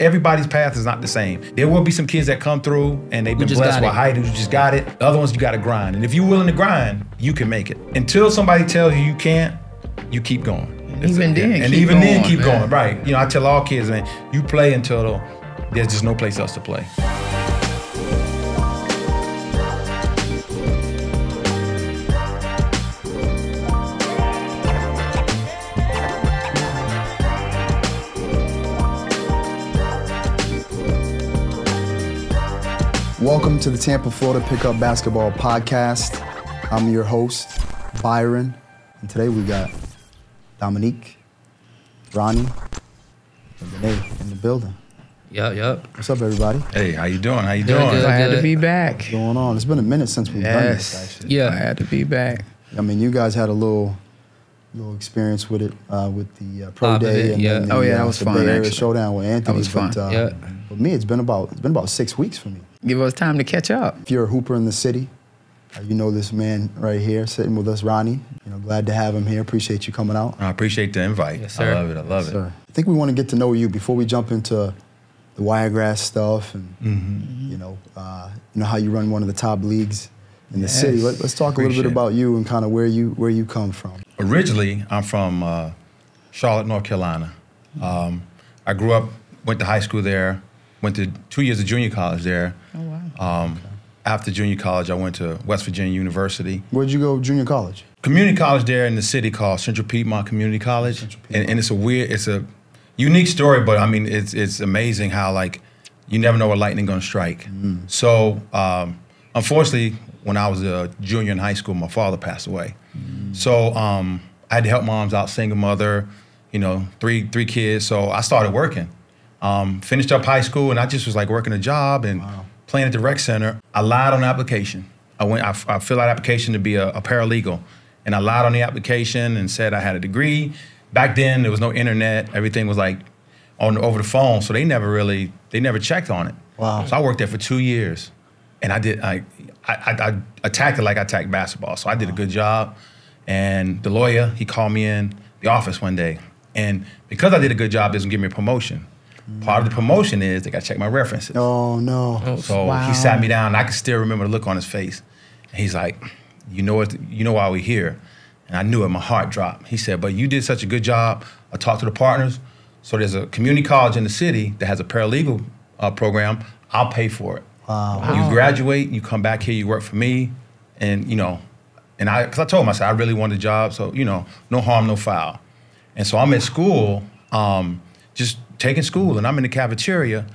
everybody's path is not the same. There will be some kids that come through and they've been blessed with height who just got it. The other ones you got to grind. And if you're willing to grind, you can make it. Until somebody tells you you can't, you keep going. That's even it. then, and keep even then, going, keep man. going. Right? You know, I tell all kids, man, you play until there's just no place else to play. Welcome to the Tampa, Florida Pickup Basketball Podcast. I'm your host, Byron, and today we got Dominique, Ronnie, and Renee in the building. Yup, yup. What's up, everybody? Hey, how you doing? How you Good, doing? good. Glad to be back. What's going on? It's been a minute since we've done this. Yes. Actually, Yeah. Glad to be back. I mean, you guys had a little, little experience with it uh, with the uh, pro Pop of day it, and yeah. then the, Oh, yeah, that uh, was the fun, Bay Area actually. showdown with Anthony. That was fun. But, uh, Yeah. For me, it's been about it's been about six weeks for me. Give us time to catch up. If you're a hooper in the city, uh, you know this man right here sitting with us, Ronnie. You know, glad to have him here. Appreciate you coming out. I appreciate the invite. Yes, sir. I love it. I love it. Sir. I think we want to get to know you before we jump into the Wiregrass stuff and Mm-hmm. you know, uh, you know how you run one of the top leagues in the Yes. city. Let, us talk a little bit about you and kind of where you where you come from. Originally, I'm from uh, Charlotte, North Carolina. Um, I grew up, went to high school there, went to two years of junior college there. Oh wow. Um, after junior college, I went to West Virginia University. Where'd you go junior college? Community college there in the city called Central Piedmont Community College, and, and it's a weird, it's a unique story, but I mean, it's it's amazing how like you never know where lightning gonna strike. So, um, unfortunately, when I was a junior in high school, my father passed away. So um, I had to help moms out, single mother, you know, three three kids. So I started working. Um, finished up high school, and I just was like working a job and playing at the rec center. I lied on the application. I went. I, I filled out an application to be a, a paralegal, and I lied on the application and said I had a degree. Back then, there was no internet. Everything was like on over the phone, so they never really they never checked on it. Wow. So I worked there for two years, and I did. I I, I, I attacked it like I attacked basketball. So I did a good job. And the lawyer, he called me in the office one day, and because I did a good job, gonna give me a promotion. Part of the promotion is they got to check my references. Oh no. So Wow. he sat me down, and I can still remember the look on his face. And he's like, "You know what? You know why we're here." And I knew it. My heart dropped. He said, "But you did such a good job. I talked to the partners. So there's a community college in the city that has a paralegal uh, program. I'll pay for it. Wow. You graduate, you come back here, you work for me, and you know, and I, because I told him, I said I really wanted a job, so you know, no harm, no foul. And so I'm at school, um, just taking school, and I'm in the cafeteria,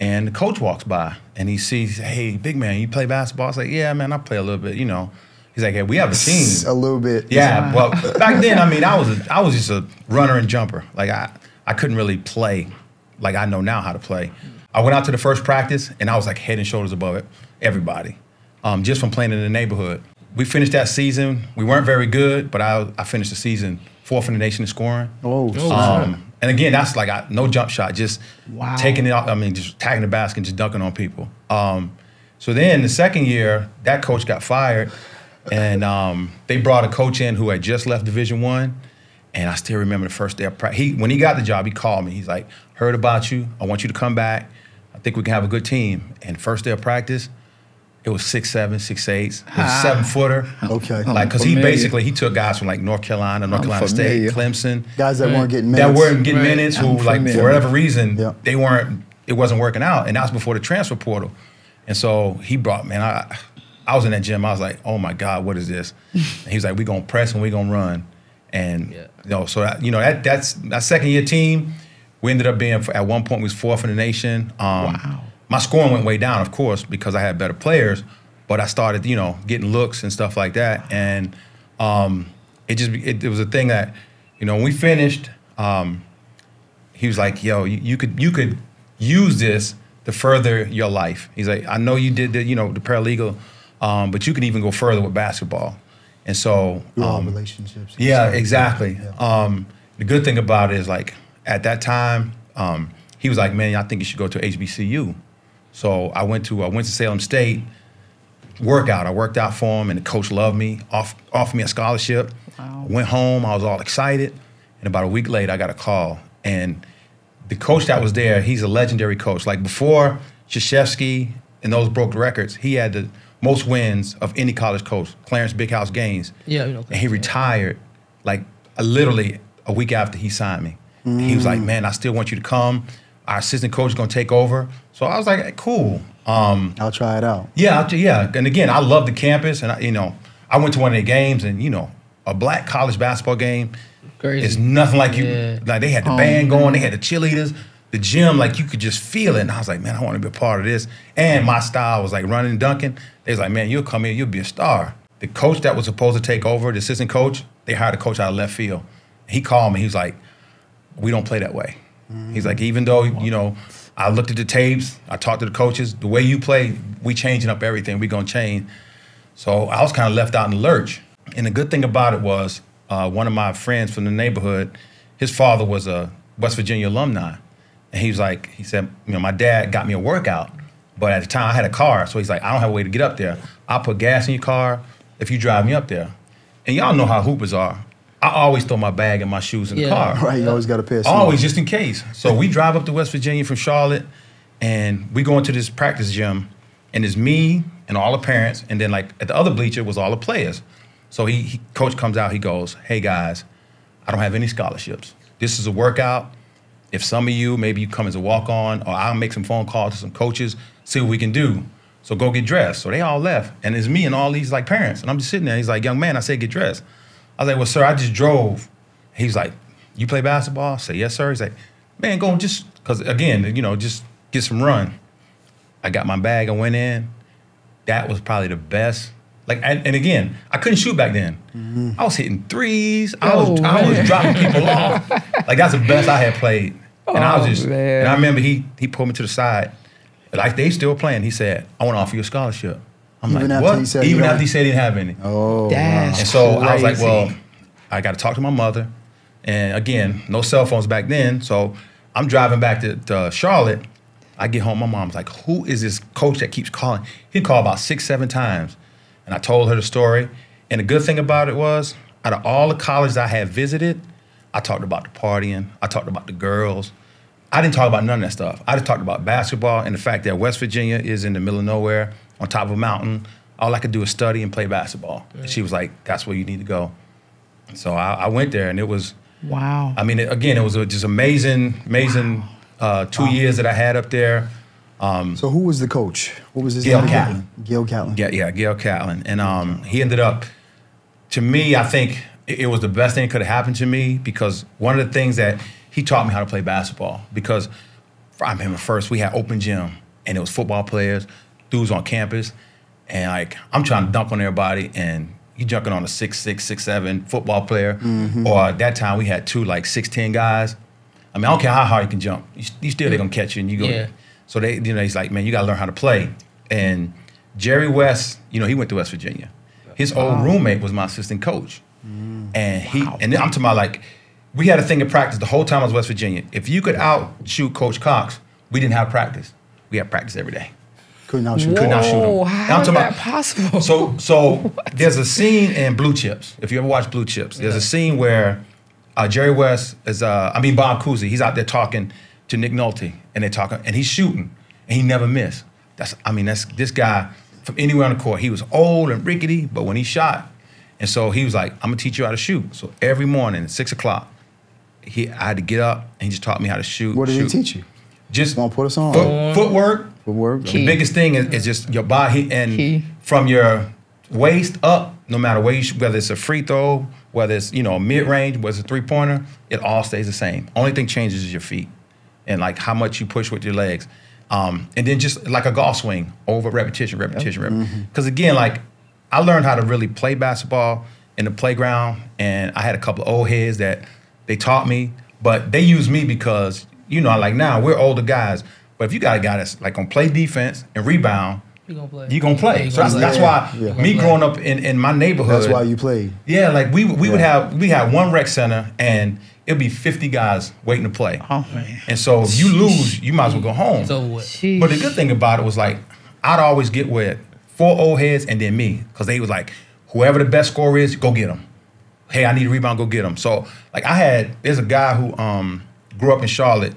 and the coach walks by, and he sees, hey, big man, you play basketball? I was like, yeah, man, I play a little bit, you know. He's like, hey, we have a team. A little bit. Yeah, well, back then, I mean, I was a, I was just a runner and jumper. Like I, I couldn't really play like I know now how to play. I went out to the first practice and I was like head and shoulders above it, everybody, um, just from playing in the neighborhood. We finished that season. We weren't very good, but I, I finished the season fourth in the nation in scoring. Oh. Um, and again, that's like I, no jump shot, just Wow. taking it out. I mean, just tagging the basket and just dunking on people. Um, so then the second year, that coach got fired, and um, they brought a coach in who had just left Division One. And I still remember the first day of practice. He, when he got the job, he called me. He's like, "Heard about you. I want you to come back. I think we can have a good team." And first day of practice, it was six seven, six eight, it was a seven footer. Okay. Like, cause he basically he took guys from like North Carolina, North I'm Carolina familiar. State, Clemson, Guys that weren't getting minutes. that weren't getting Right. minutes, who I'm like familiar. for whatever reason Yeah. they weren't. It wasn't working out, and that was before the transfer portal. And so he brought man. I I was in that gym. I was like, oh my god, what is this? And he was like, we gonna press and we gonna run, and Yeah. you know, so that, you know that that's that second year team. We ended up being at one point we was fourth in the nation. Um, Wow. My scoring went way down, of course, because I had better players. But I started, you know, getting looks and stuff like that, and um, it just it, it was a thing that, you know, when we finished, um, he was like, "Yo, you, you could you could use this to further your life." He's like, "I know you did the you know the paralegal, um, but you can even go further with basketball." And so, um, relationships. yeah, exactly. Yeah. Um, the good thing about it is like at that time, um, he was like, "Man, I think you should go to HBCU." So I went to I went to Salem State. Workout. I worked out for him, and the coach loved me. Off, offered me a scholarship. Wow. Went home. I was all excited, and about a week later, I got a call, and the coach that was there, he's a legendary coach. Like before Krzyzewski and those broke records, he had the most wins of any college coach, Clarence Big House Gaines. Yeah, you know, And he retired like literally a week after he signed me. He was mm. like, man, I still want you to come. Our assistant coach is going to take over. So I was like, hey, cool. Um, I'll try it out. yeah, I- yeah. And again, I love the campus, and I, you know, I went to one of their games, and you know, a black college basketball game Crazy. is nothing like you. Yeah. Like they had the band going, they had the cheerleaders, the gym, like you could just feel it. And I was like, man, I want to be a part of this. And my style was like running and dunking. They was like, man, you'll come here, you'll be a star. The coach that was supposed to take over, the assistant coach, they hired a coach out of left field. He called me. He was like, we don't play that way. He's like, even though, you know, I looked at the tapes, I talked to the coaches, the way you play, we changing up everything. We gonna change. So I was kind of left out in the lurch. And the good thing about it was, uh, one of my friends from the neighborhood, his father was a West Virginia alumni. And he was like, he said, you know, my dad got me a workout, but at the time I had a car. So he's like, I don't have a way to get up there. I'll put gas in your car if you drive me up there. And y'all know how hoopers are. I always throw my bag and my shoes in the car. Right, you always got to pay Always, just in case. So we drive up to West Virginia from Charlotte, and we go into this practice gym, and it's me and all the parents, and then like at the other bleacher was all the players. So he, he coach comes out, he goes, "Hey guys, I don't have any scholarships. This is a workout. If some of you maybe you come as a walk on, or I'll make some phone calls to some coaches, see what we can do. So go get dressed. So they all left, and it's me and all these like parents, and I'm just sitting there. He's like, "Young man," I said, "Get dressed." I was like, "Well, sir, I just drove." He's like, "You play basketball?" I said, "Yes, sir." He's like, "Man, go and just because again, you know, just get some run." I got my bag and went in. That was probably the best. Like and, and again, I couldn't shoot back then. Mm-hmm. I was hitting threes. I was Oh, I was dropping people off. Like that's the best I had played. And I was Oh, just man. and I remember he he pulled me to the side. Like they still playing. He said, "I want to offer you a scholarship." I'm Even like, after "What?" he said Even you after don't- he said he didn't have any. Oh, That's- And so I was like, well, I got to talk to my mother. And again, no cell phones back then. So I'm driving back to, to Charlotte. I get home, my mom's like, who is this coach that keeps calling? He called about six, seven times. And I told her the story. And the good thing about it was, out of all the colleges I had visited, I talked about the partying, I talked about the girls. I didn't talk about none of that stuff. I just talked about basketball and the fact that West Virginia is in the middle of nowhere on top of a mountain. All I could do is study and play basketball. And she was like, that's where you need to go. So I, I went there and it was, Wow. I mean, it, again, it was a, just amazing, amazing uh, two years that I had up there. So who was the coach? What was his Gale name? again? Catlett. Gale Catlett. Yeah, yeah, Gale Catlett. And um, he ended up, to me, I think it, it was the best thing that could have happened to me because one of the things that he taught me how to play basketball. Because I remember first we had open gym and it was football players, dudes on campus, and like I'm trying to dunk on everybody and you jumping on a six six six seven football player, mm-hmm. or at that time we had two like six ten guys. I mean I don't care how hard you can jump, you, you still they're gonna catch you and you go. Yeah. So they, you know, he's like, man, you gotta learn how to play. And Jerry West, you know, he went to West Virginia. His old roommate was my assistant coach, mm. and he and I'm talking about like we had a thing in practice the whole time I was West Virginia. If you could outshoot Coach Cox, we didn't have practice. We had practice every day. Couldn't outshoot. Could not shoot him. Whoa, And how I'm is talking that possible? So so there's a scene in Blue Chips. If you ever watch Blue Chips, there's a scene where uh, Jerry West is uh, I mean Bob Cousy, he's out there talking to Nick Nolte, and they're talking, and he's shooting, and he never missed. That's I mean that's this guy from anywhere on the court. He was old and rickety, but when he shot, and so he was like, I'm gonna teach you how to shoot. So every morning at six o'clock, he I had to get up, and he just taught me how to shoot. What did shoot. he teach you? Just Gonna put us on. foot- footwork. Footwork. The biggest thing is, is just your body and Key. from your waist up, no matter where you, sh- whether it's a free throw, whether it's you know mid range, whether it's a three pointer, it all stays the same. Only thing changes is your feet and like how much you push with your legs, um, and then just like a golf swing over repetition, repetition, repetition. Because again, like I learned how to really play basketball in the playground, and I had a couple of old heads that they taught me, but they used me because you know, like now we're older guys. But if you got a guy that's like gonna play defense and rebound, You gonna play? you gonna play. Yeah, you so gonna that's, play. that's why Yeah. me growing up in, in my neighborhood. That's why you played. Yeah, like we we would have we had one rec center and it'd be fifty guys waiting to play. oh man. And so if you lose, you might as well go home. It's over with. Jeez. But the good thing about it was like I'd always get with four old heads and then me because they was like, whoever the best scorer is, go get him. Hey, I need a rebound, go get him. So like I had there's a guy who um, grew up in Charlotte,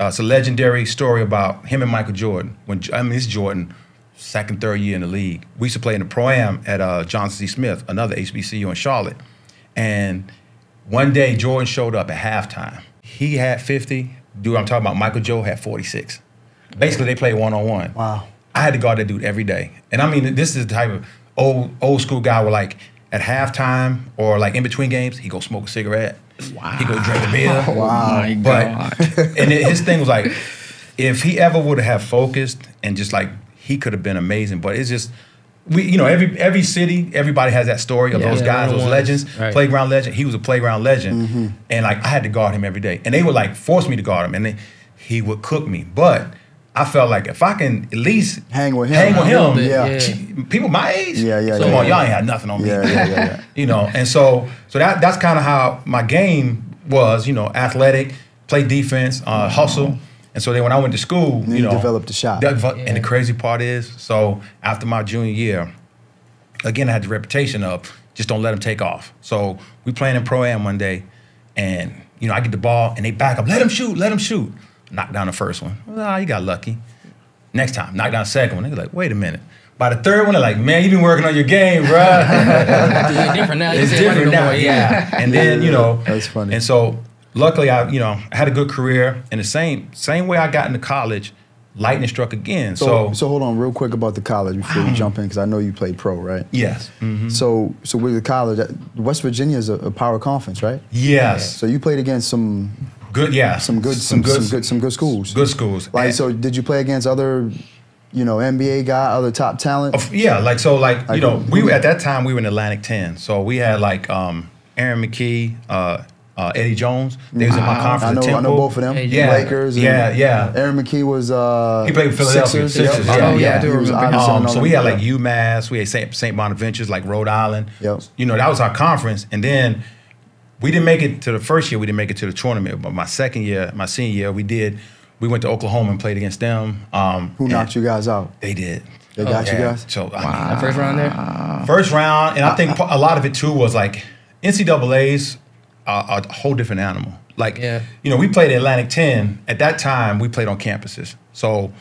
Uh, it's a legendary story about him and Michael Jordan. When I mean, it's Jordan, second, third year in the league. We used to play in the pro am at uh, Johnson C. Smith, another HBCU in Charlotte, and one day Jordan showed up at halftime. He had 50. Dude, I'm talking about Michael Joe had 46. Basically, they played one on one. Wow. I had to guard that dude every day. And I mean, this is the type of old old school guy where like at halftime or like in between games, he go smoke a cigarette. Wow. He go drink a beer. Wow. My But God. and it, his thing was like, if he ever would have focused and just like he could have been amazing. But it's just we, you know, every every city, everybody has that story of Yeah. those Yeah, guys, those everyone. legends, Right. playground legend. He was a playground legend, mm-hmm. and like I had to guard him every day, and they would like force me to guard him, and they, he would cook me. But I felt like if I can at least Hang with him. hang with him, bit, Yeah. yeah. people my age, Yeah, yeah, come yeah, on, yeah. y'all ain't had nothing on me, Yeah, yeah, yeah, yeah. you know, and so so that that's kind of how my game was, you know, athletic, play defense, uh, hustle, and so then when I went to school, you you know, developed the shot. devel- And the crazy part is, so after my junior year, again I had the reputation of just don't let them take off. So we playing in pro am one day, and you know I get the ball and they back up, let him shoot, let him shoot. Knock down the first one. Well, you got lucky. Next time, knock down the second one. They're like, wait a minute. By the third one, they're like, man, you've been working on your game, bro. It's different now. It's different now. more, Yeah. And then, you know, That's funny. And so luckily I, you know, I had a good career. And the same same way I got into college, lightning struck again. So, So, so hold on real quick about the college before you jump in, because I know you played pro, right? yes. Mhm. So, so with the college, uh, West Virginia is a, a power conference, right? Yes. So you played against some Good, yeah. some good some, some, good some good schools. good schools. Like, And- so did you play against other, you know, NBA guy, other top talent? Yeah, like so, like Like, you know, we were at that time we were in Atlantic Ten, so we had like um, Aaron McKie, uh, uh, Eddie Jones. They was in my Wow. conference. I know, at I know both of them. Hey, Yeah. Lakers. And Yeah, yeah. Aaron McKie was. Uh, He played with Philadelphia Sixers. Sixers, Yep. yeah, Oh, yeah, I do was remember Um, so them, we had like UMass, we had St. St. Bonaventures, like Rhode Island. Yep. You know, that was our conference. And then we didn't make it to the first year, we didn't make it to the tournament. But my second year, my senior year, we did. We went to Oklahoma and played against them. Um, Who knocked you guys out? They did. They got you guys. So I That mean, first round there. first round, and I think a lot of it too was like NCAA's a, a whole different animal. Like, Yeah. you know, we played Atlantic 10. At that time, we played on campuses. So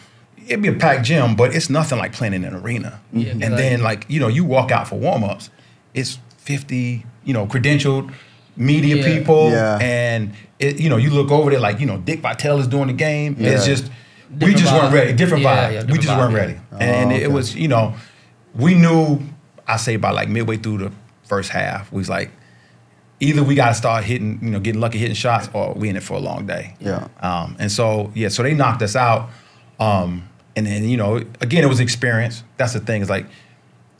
it'd be a packed gym, but it's nothing like playing in an arena. Yeah, and like- then, like, you know, you walk out for warm ups, it's 50, you know, credentialed media Yeah. people. Yeah. And, it, you know, you look over there like, you know, Dick Vitale is doing the game. It's Yeah. just, we Different just weren't ready. Different Yeah, vibe. yeah, we just vibe, weren't yeah. ready. and Oh, it was, you know, we knew, I say by like midway through the first half, we was like, either we got to start hitting, you know, getting lucky hitting shots, or we in it for a long day. Yeah. Um, and so yeah, so they knocked us out. Um, and then you know, again, it was experience. That's the thing. Is like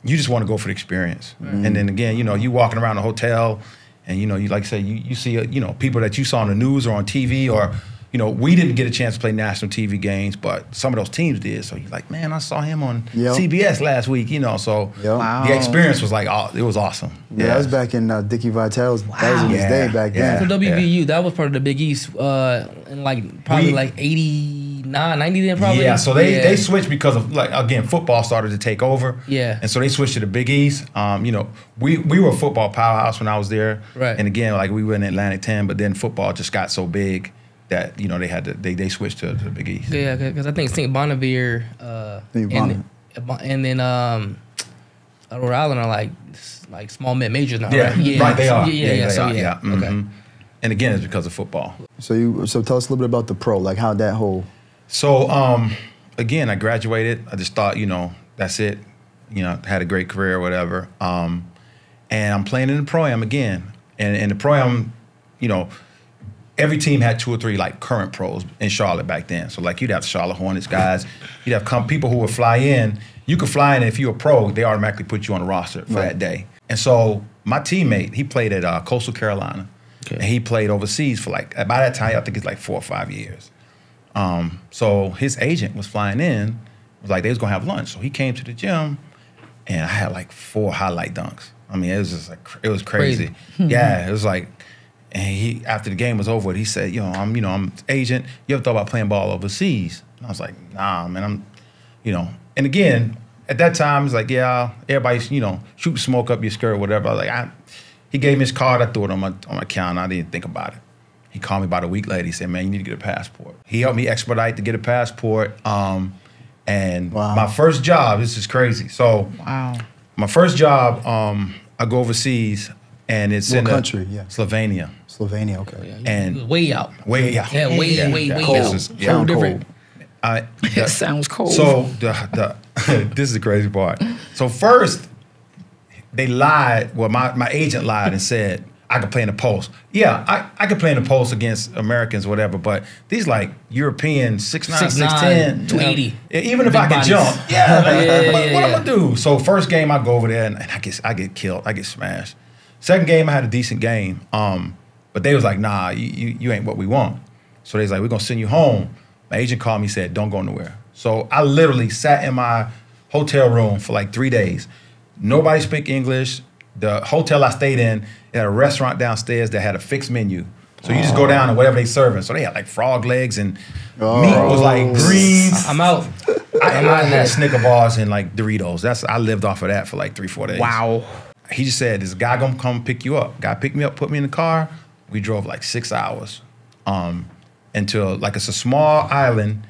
you just want to go for the experience. And then again, you know, you walking around the hotel, and you know, you like I say, you you see, uh, you know, people that you saw on the news or on TV or. You know, we didn't get a chance to play national TV games, but some of those teams did. So you're like, man, I saw him on Yep. CBS last week. You know, so Yep. Wow. the experience was like, oh, it was awesome. Yeah, that was back in uh, Dickie Vitale's. That was in his day back yeah. So then. WVU, that was part of the Big East, uh, in like probably We- like 89, 90 then probably. Yeah, so they Yeah. they switched because of like again football started to take over. Yeah. and so they switched to the Big East. Um, you know, we we were a football powerhouse when I was there. Right. And again, like we were in Atlantic Ten, but then football just got so big that you know they had to they they switched to, to the Big East. Yeah, because I think St. Bonaventure, uh, St. and, and then um, Rhode Island are like like small mid majors now, Yeah, right? right. They are. Yeah, yeah, yeah. they so are, yeah, okay. mhm. And again, it's because of football. So you, so tell us a little bit about the pro, like how that whole. So um, again, I graduated. I just thought, you know, that's it. You know, had a great career or whatever. Um, and I'm playing in the pro am again. And in the pro am, you know, every team had two or three like current pros in Charlotte back then. So like you'd have Charlotte Hornets guys, you'd have come people who would fly in. You could fly in, and if you're a pro, they automatically put you on the roster for Right. that day. And so my teammate, he played at uh, Coastal Carolina, Okay. and he played overseas for like by that time I think it's like four or five years. Um, so his agent was flying in, was like they was gonna have lunch. So he came to the gym, and I had like four highlight dunks. I mean, it was just like it was crazy. yeah, it was like, and he after the game was over, he said, "You know, I'm you know I'm agent. You ever thought about playing ball overseas?" And I was like, "Nah, man. I'm, you know." And again, at that time, it's like, yeah, everybody's you know shoot smoke up your skirt or whatever. I was like, I, he gave me his card. I threw it on my on my counter. I didn't think about it. He He called me about a week later. He said, "Man, you need to get a passport." He helped me expedite to get a passport. Um, and Wow. my first job, this is crazy. So Wow. my first job, um, I go overseas, and it's What in the- country? Yeah. Slovenia. Slovenia. Okay. Yeah, And- way out. Way yeah, Yeah, way, yeah, way, yeah. way Cold. out. This is- Whole yeah. Sound different. I, It sounds cold. So the, the this is the crazy part. So first, they lied. Well, my, my agent lied and said I could play in the post. Yeah, I, I could play in the post against Americans, whatever. But these like European six nine, 6'9", six ten, 280. Even if Big I can bodies. jump, yeah. Like, Yeah, what, yeah, what I'm gonna do? So first game, I go over there and, and I get I get killed. I get smashed. Second game, I had a decent game. Um, but they was like, Nah, you, you you ain't what we want. So they was like, We're gonna send you home. My agent called me, said, Don't go nowhere. So I literally sat in my hotel room for like three days. Nobody speak English. The hotel I stayed in it had a restaurant downstairs that had a fixed menu. So you just go down and whatever they serving. So they had like frog legs and meat was like greens. I'm out. I, I'm I out had. Snicker bars and like Doritos. That's I lived off of that for like three, four days. wow. He just said, "This guy gonna come pick you up." Guy picked me up, put me in the car. We drove like six hours, um, into like it's a small island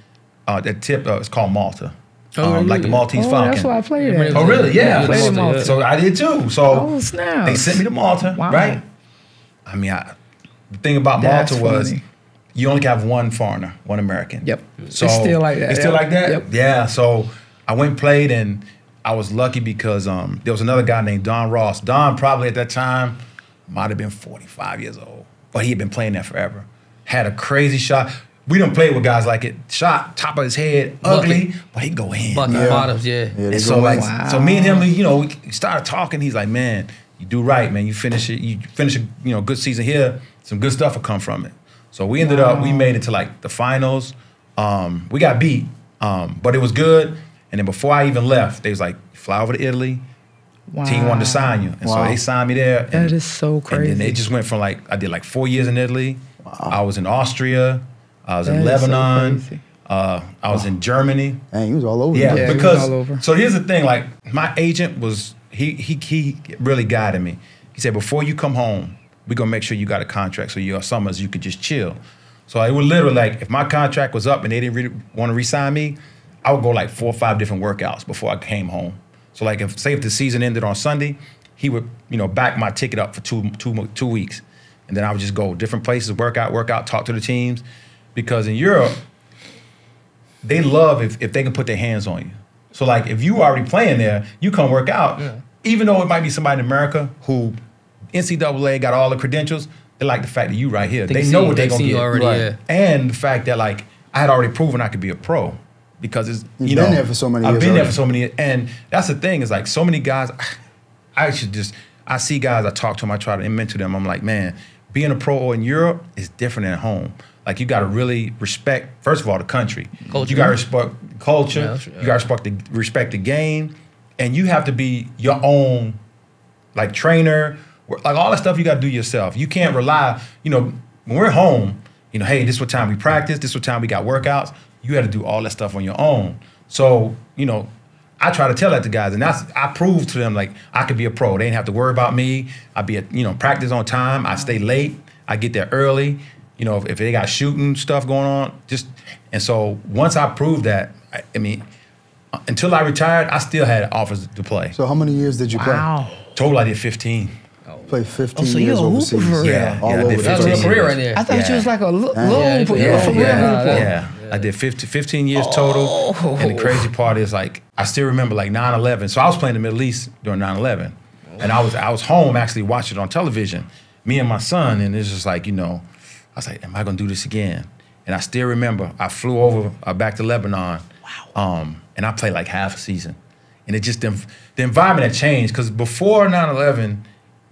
uh, that tip. Uh, it's called Malta, Oh, um, like the really? Maltese Oh, Falcon. that's why I played Yeah, it. Oh really? Yeah. Yeah, played in Malta, Malta. So I did too. So Oh, snap. they sent me to Malta, Wow. right? I mean, I, the thing about That's Malta was funny. you only have one foreigner, one American. Yep. So It's still like that, It's still yep. like that. Yep. Yeah. So I went and played, and I was lucky because um, there was another guy named Don Ross. Don probably at that time might have been 45 years old, but he had been playing there forever. Had a crazy shot. We don't play with guys like it. Shot top of his head, ugly, but he go in. Bucket Yeah. bottoms, yeah. Yeah, And so like, Wow. so me and him, you know, we started talking. He's like, man, you do right, man. You finish it. You finish a you know good season here. Some good stuff will come from it. So we ended up, we made it to like the finals. Um, we got beat, um, but it was good. And then before I even left, they was like, fly over to Italy. Wow. Team wanted to sign you, and so they signed me there. That and- is so And crazy. then it just went from like I did like four years in Italy. I was in Austria. I was in That is so Lebanon. uh, I was in Germany. And he was all over. the Yeah, place. Yeah, was because all over. so here's the thing. Like my agent was he he he really guided me. He said before you come home, we're gonna make sure you got a contract so your summers you could just chill. So it would literally like if my contract was up and they didn't really want to re-sign me, I would go like four or five different workouts before I came home. So like if say if the season ended on Sunday, he would you know back my ticket up for two two two weeks, and then I would just go different places, work out, work out, talk to the teams, because in Europe they love if, if they can put their hands on you. So like if you already playing there, you come work out. Even though it might be somebody in America who NCAA got all the credentials, they like the fact that you right here. They They, know what they they're gonna see you get. already, yeah. And the fact that like I had already proven I could be a pro because it's You've you been know there for so many I've years been there for so many years. And that's the thing, is like so many guys I should just I see guys, I talk to them, I try to mentor them. I'm like, man, being a pro in Europe is different than at home. Like you got to really respect, first of all, the country. Culture. You got to respect culture. Yeah, You got to respect the respect the game, and you have to be your own, like trainer, like all that stuff. You got to do yourself. You can't rely. You know, when we're home, you know, hey, this is what time we practice. This is what time we got workouts. You got to do all that stuff on your own. So you know, I try to tell that to guys, and that's I prove to them like I could be a pro. They didn't have to worry about me. I'd be at you know practice on time. I stay late. I get there early. You know, if, if they got shooting stuff going on, just and so once I proved that, I, I mean, uh, until I retired, I still had offers to play. So how many years did you Wow. Total, I did 15. play? Play 15 Oh, so years you're a hooper overseas. for real. Yeah, all yeah, I over did the was a real career right there. I thought you was like a little Yeah. little Yeah, hooper. yeah, You're a for real yeah, yeah. I did 50, 15 years total. And the crazy part is like I still remember like 9-11. So I was playing the Middle East during 9-11. And I was I was home actually watching it on television. Me and my son, and it's just like, you know, I was like, am I gonna do this again? And I still remember I flew over uh, back to Lebanon. Wow. Um, and I played like half a season. And it just the, the environment had changed because before 9-11,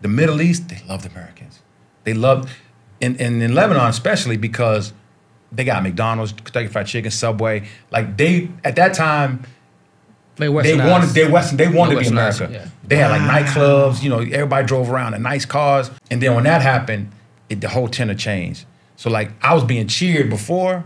the Middle East, they loved Americans. They loved and, and in Lebanon especially because they got McDonald's, Kentucky Fried Chicken, Subway. Like they at that time They, they wanted they Western they wanted to be America. yeah. They had like nightclubs, you know, everybody drove around in nice cars. And then when that happened, it, the whole tenor changed. So like I was being cheered before,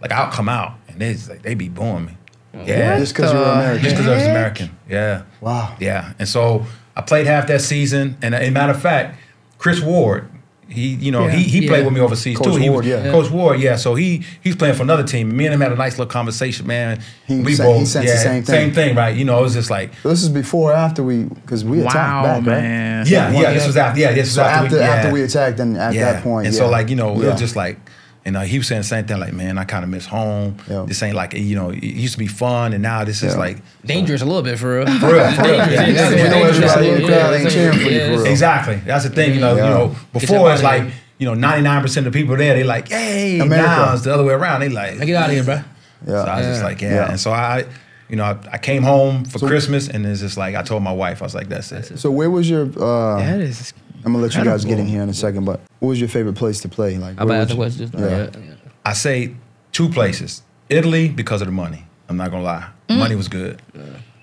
like I'll come out and they like they be booing me. Yeah. Just because you were American. Just because I was American. Yeah. Wow. Yeah. And so I played half that season. And a matter of fact, Chris Ward, He, you know, Yeah. he he played with me overseas Coach too. He was- yeah. Coach Ward, yeah. So he he's playing for another team. Me and him had a nice little conversation, man. He we said- both, he sensed the yeah, same thing. Same thing, right? You know, it was just like, This is before or after we, because we attacked Wow, back, right? man. yeah, one- yeah. This was after, yeah, this was So after, after we, yeah. after we attacked, and at yeah. that point, and yeah. so like you know, it was just like, and uh, he was saying the same thing, like, man, I kind of miss home. Yeah. This ain't like, you know, it used to be fun, and now this is Yeah. like Dangerous a little bit for real. For real, for real. Yeah, yeah, yeah, yeah, yeah, everybody in the crowd ain't cheering for you, for real. Exactly. That's the thing. You know, Yeah. you know, before it's money. like, you know, ninety nine percent of the people there, they like, hey, America. now it's the other way around. They like, Get out of here, bro. Yeah. So I was just like, yeah. Yeah. And so I, you know, I, I came home for Christmas, and it's just like I told my wife, I was like, that's it. So where was your? Uh, That is. I'm gonna let you guys get in here in a second, but what was your favorite place to play? Like, How where about was the you- Yeah. Yeah. yeah. I say two places. Italy because of the money. I'm not gonna lie, money was good.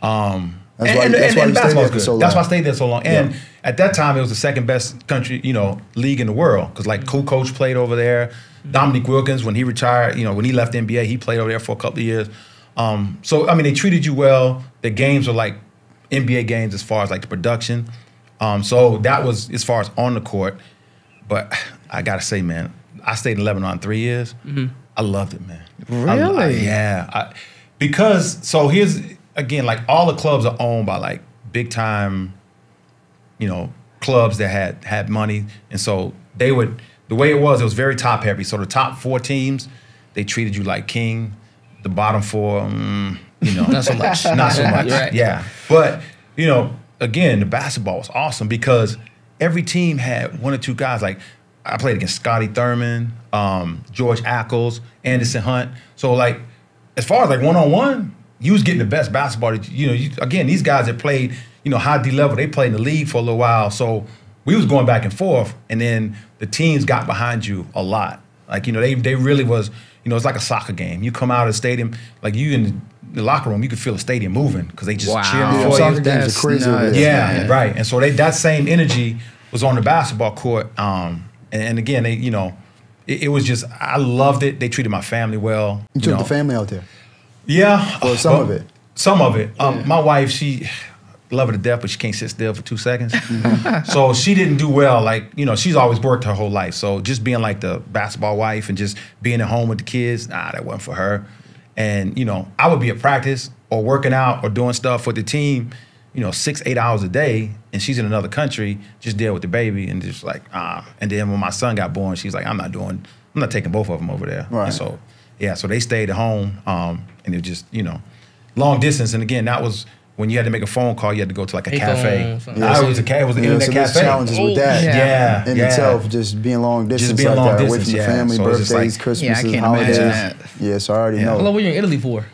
Um, That's and, why- and, that's and, why and basketball there was for good. so That's why I stayed there so long. And Yeah. at that time, it was the second best country, you know, league in the world because like cool coach played over there. Dominique Wilkins, when he retired, you know, when he left the NBA, he played over there for a couple of years. Um, so I mean, they treated you well. The games were like NBA games as far as like the production. Um, so that was as far as on the court. But I gotta say, man, I stayed in Lebanon three years. I loved it, man. I- I- Really? yeah. I, because so here's again, like all the clubs are owned by like big time, you know, clubs that had had money, and so they would. The way it was, it was very top heavy. So the top four teams, they treated you like king. The bottom four, mm, you know, Not so much. not so much. Right. Yeah, but you know, again, the basketball was awesome because every team had one or two guys. Like I played against Scotty Thurman, um, George Ackles, Anderson Hunt. So like, as far as like one on one, you was getting the best basketball. That, you know, you, again, these guys that played, you know, high D level, they played in the league for a little while. So we was going back and forth, and then the teams got behind you a lot. Like you know, they they really was. You know, it's like a soccer game. You come out of the stadium, like you in the locker room, you could feel the stadium moving because they just Wow. cheering Yeah, for soccer you. games are crazy over nuts. Yeah, man. right. And so they that same energy was on the basketball court. Um, and, and again, they you know, it, it was just I loved it. They treated my family well. You took know. the family out there. Yeah, Or some well, of it. Some of it. Um, My wife, she love her to death, but she can't sit still for two seconds. so she didn't do well. Like you know, she's always worked her whole life. So just being like the basketball wife and just being at home with the kids, nah, that wasn't for her. And you know, I would be at practice or working out or doing stuff with the team. You know, six eight hours a day, and she's in another country, just there with the baby, and just like ah. And then when my son got born, she's like, I'm not doing, I'm not taking both of them over there. Right. And so yeah, so they stayed at home, um, and it was just you know, long distance. And again, that was when you had to make a phone call, you had to go to like a Payphone, cafe. something. Nah, it was a ca- it was an Yeah, internet so cafe. challenges with that. Yeah. Yeah, In yeah. itself, just being long distance just being like long that, away distance, from the yeah. family, So birthdays, like- Christmases, Yeah, I can't holidays. imagine that. Yeah, so I already Yeah. How long know. were you in Italy for?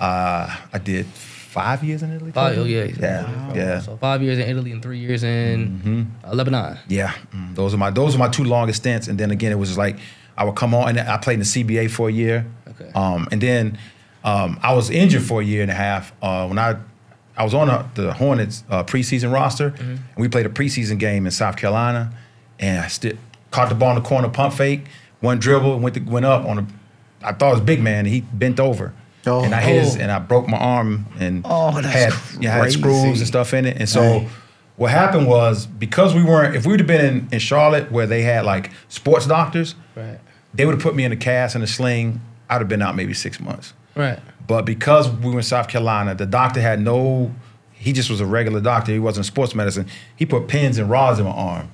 Uh, I did five years in Italy. Five. probably. Oh yeah. yeah, yeah. So five years in Italy and three years in uh, Lebanon. Yeah, mm, those are my those are my two longest stints. And then again, it was just like I would come on, and I played in the CBA for a year. Okay. Um, and then um, I was injured for a year and a half uh, when I I was on a, the Hornets uh, preseason roster, and we played a preseason game in South Carolina, and I still caught the ball in the corner, pump fake, one dribble, went to, went up on a. I thought it was big man, and he bent over. Oh. And I hit his, Oh. and I broke my arm, and Oh, that's had yeah, had screws and stuff in it. And so Dang. what happened was because we weren't, if we would have been in, in Charlotte where they had like sports doctors, Right. they would have put me in a cast and a sling. I'd have been out maybe six months. Right. But because we were in South Carolina, the doctor had no, he just was a regular doctor. He wasn't sports medicine. He put pins and rods in my arm.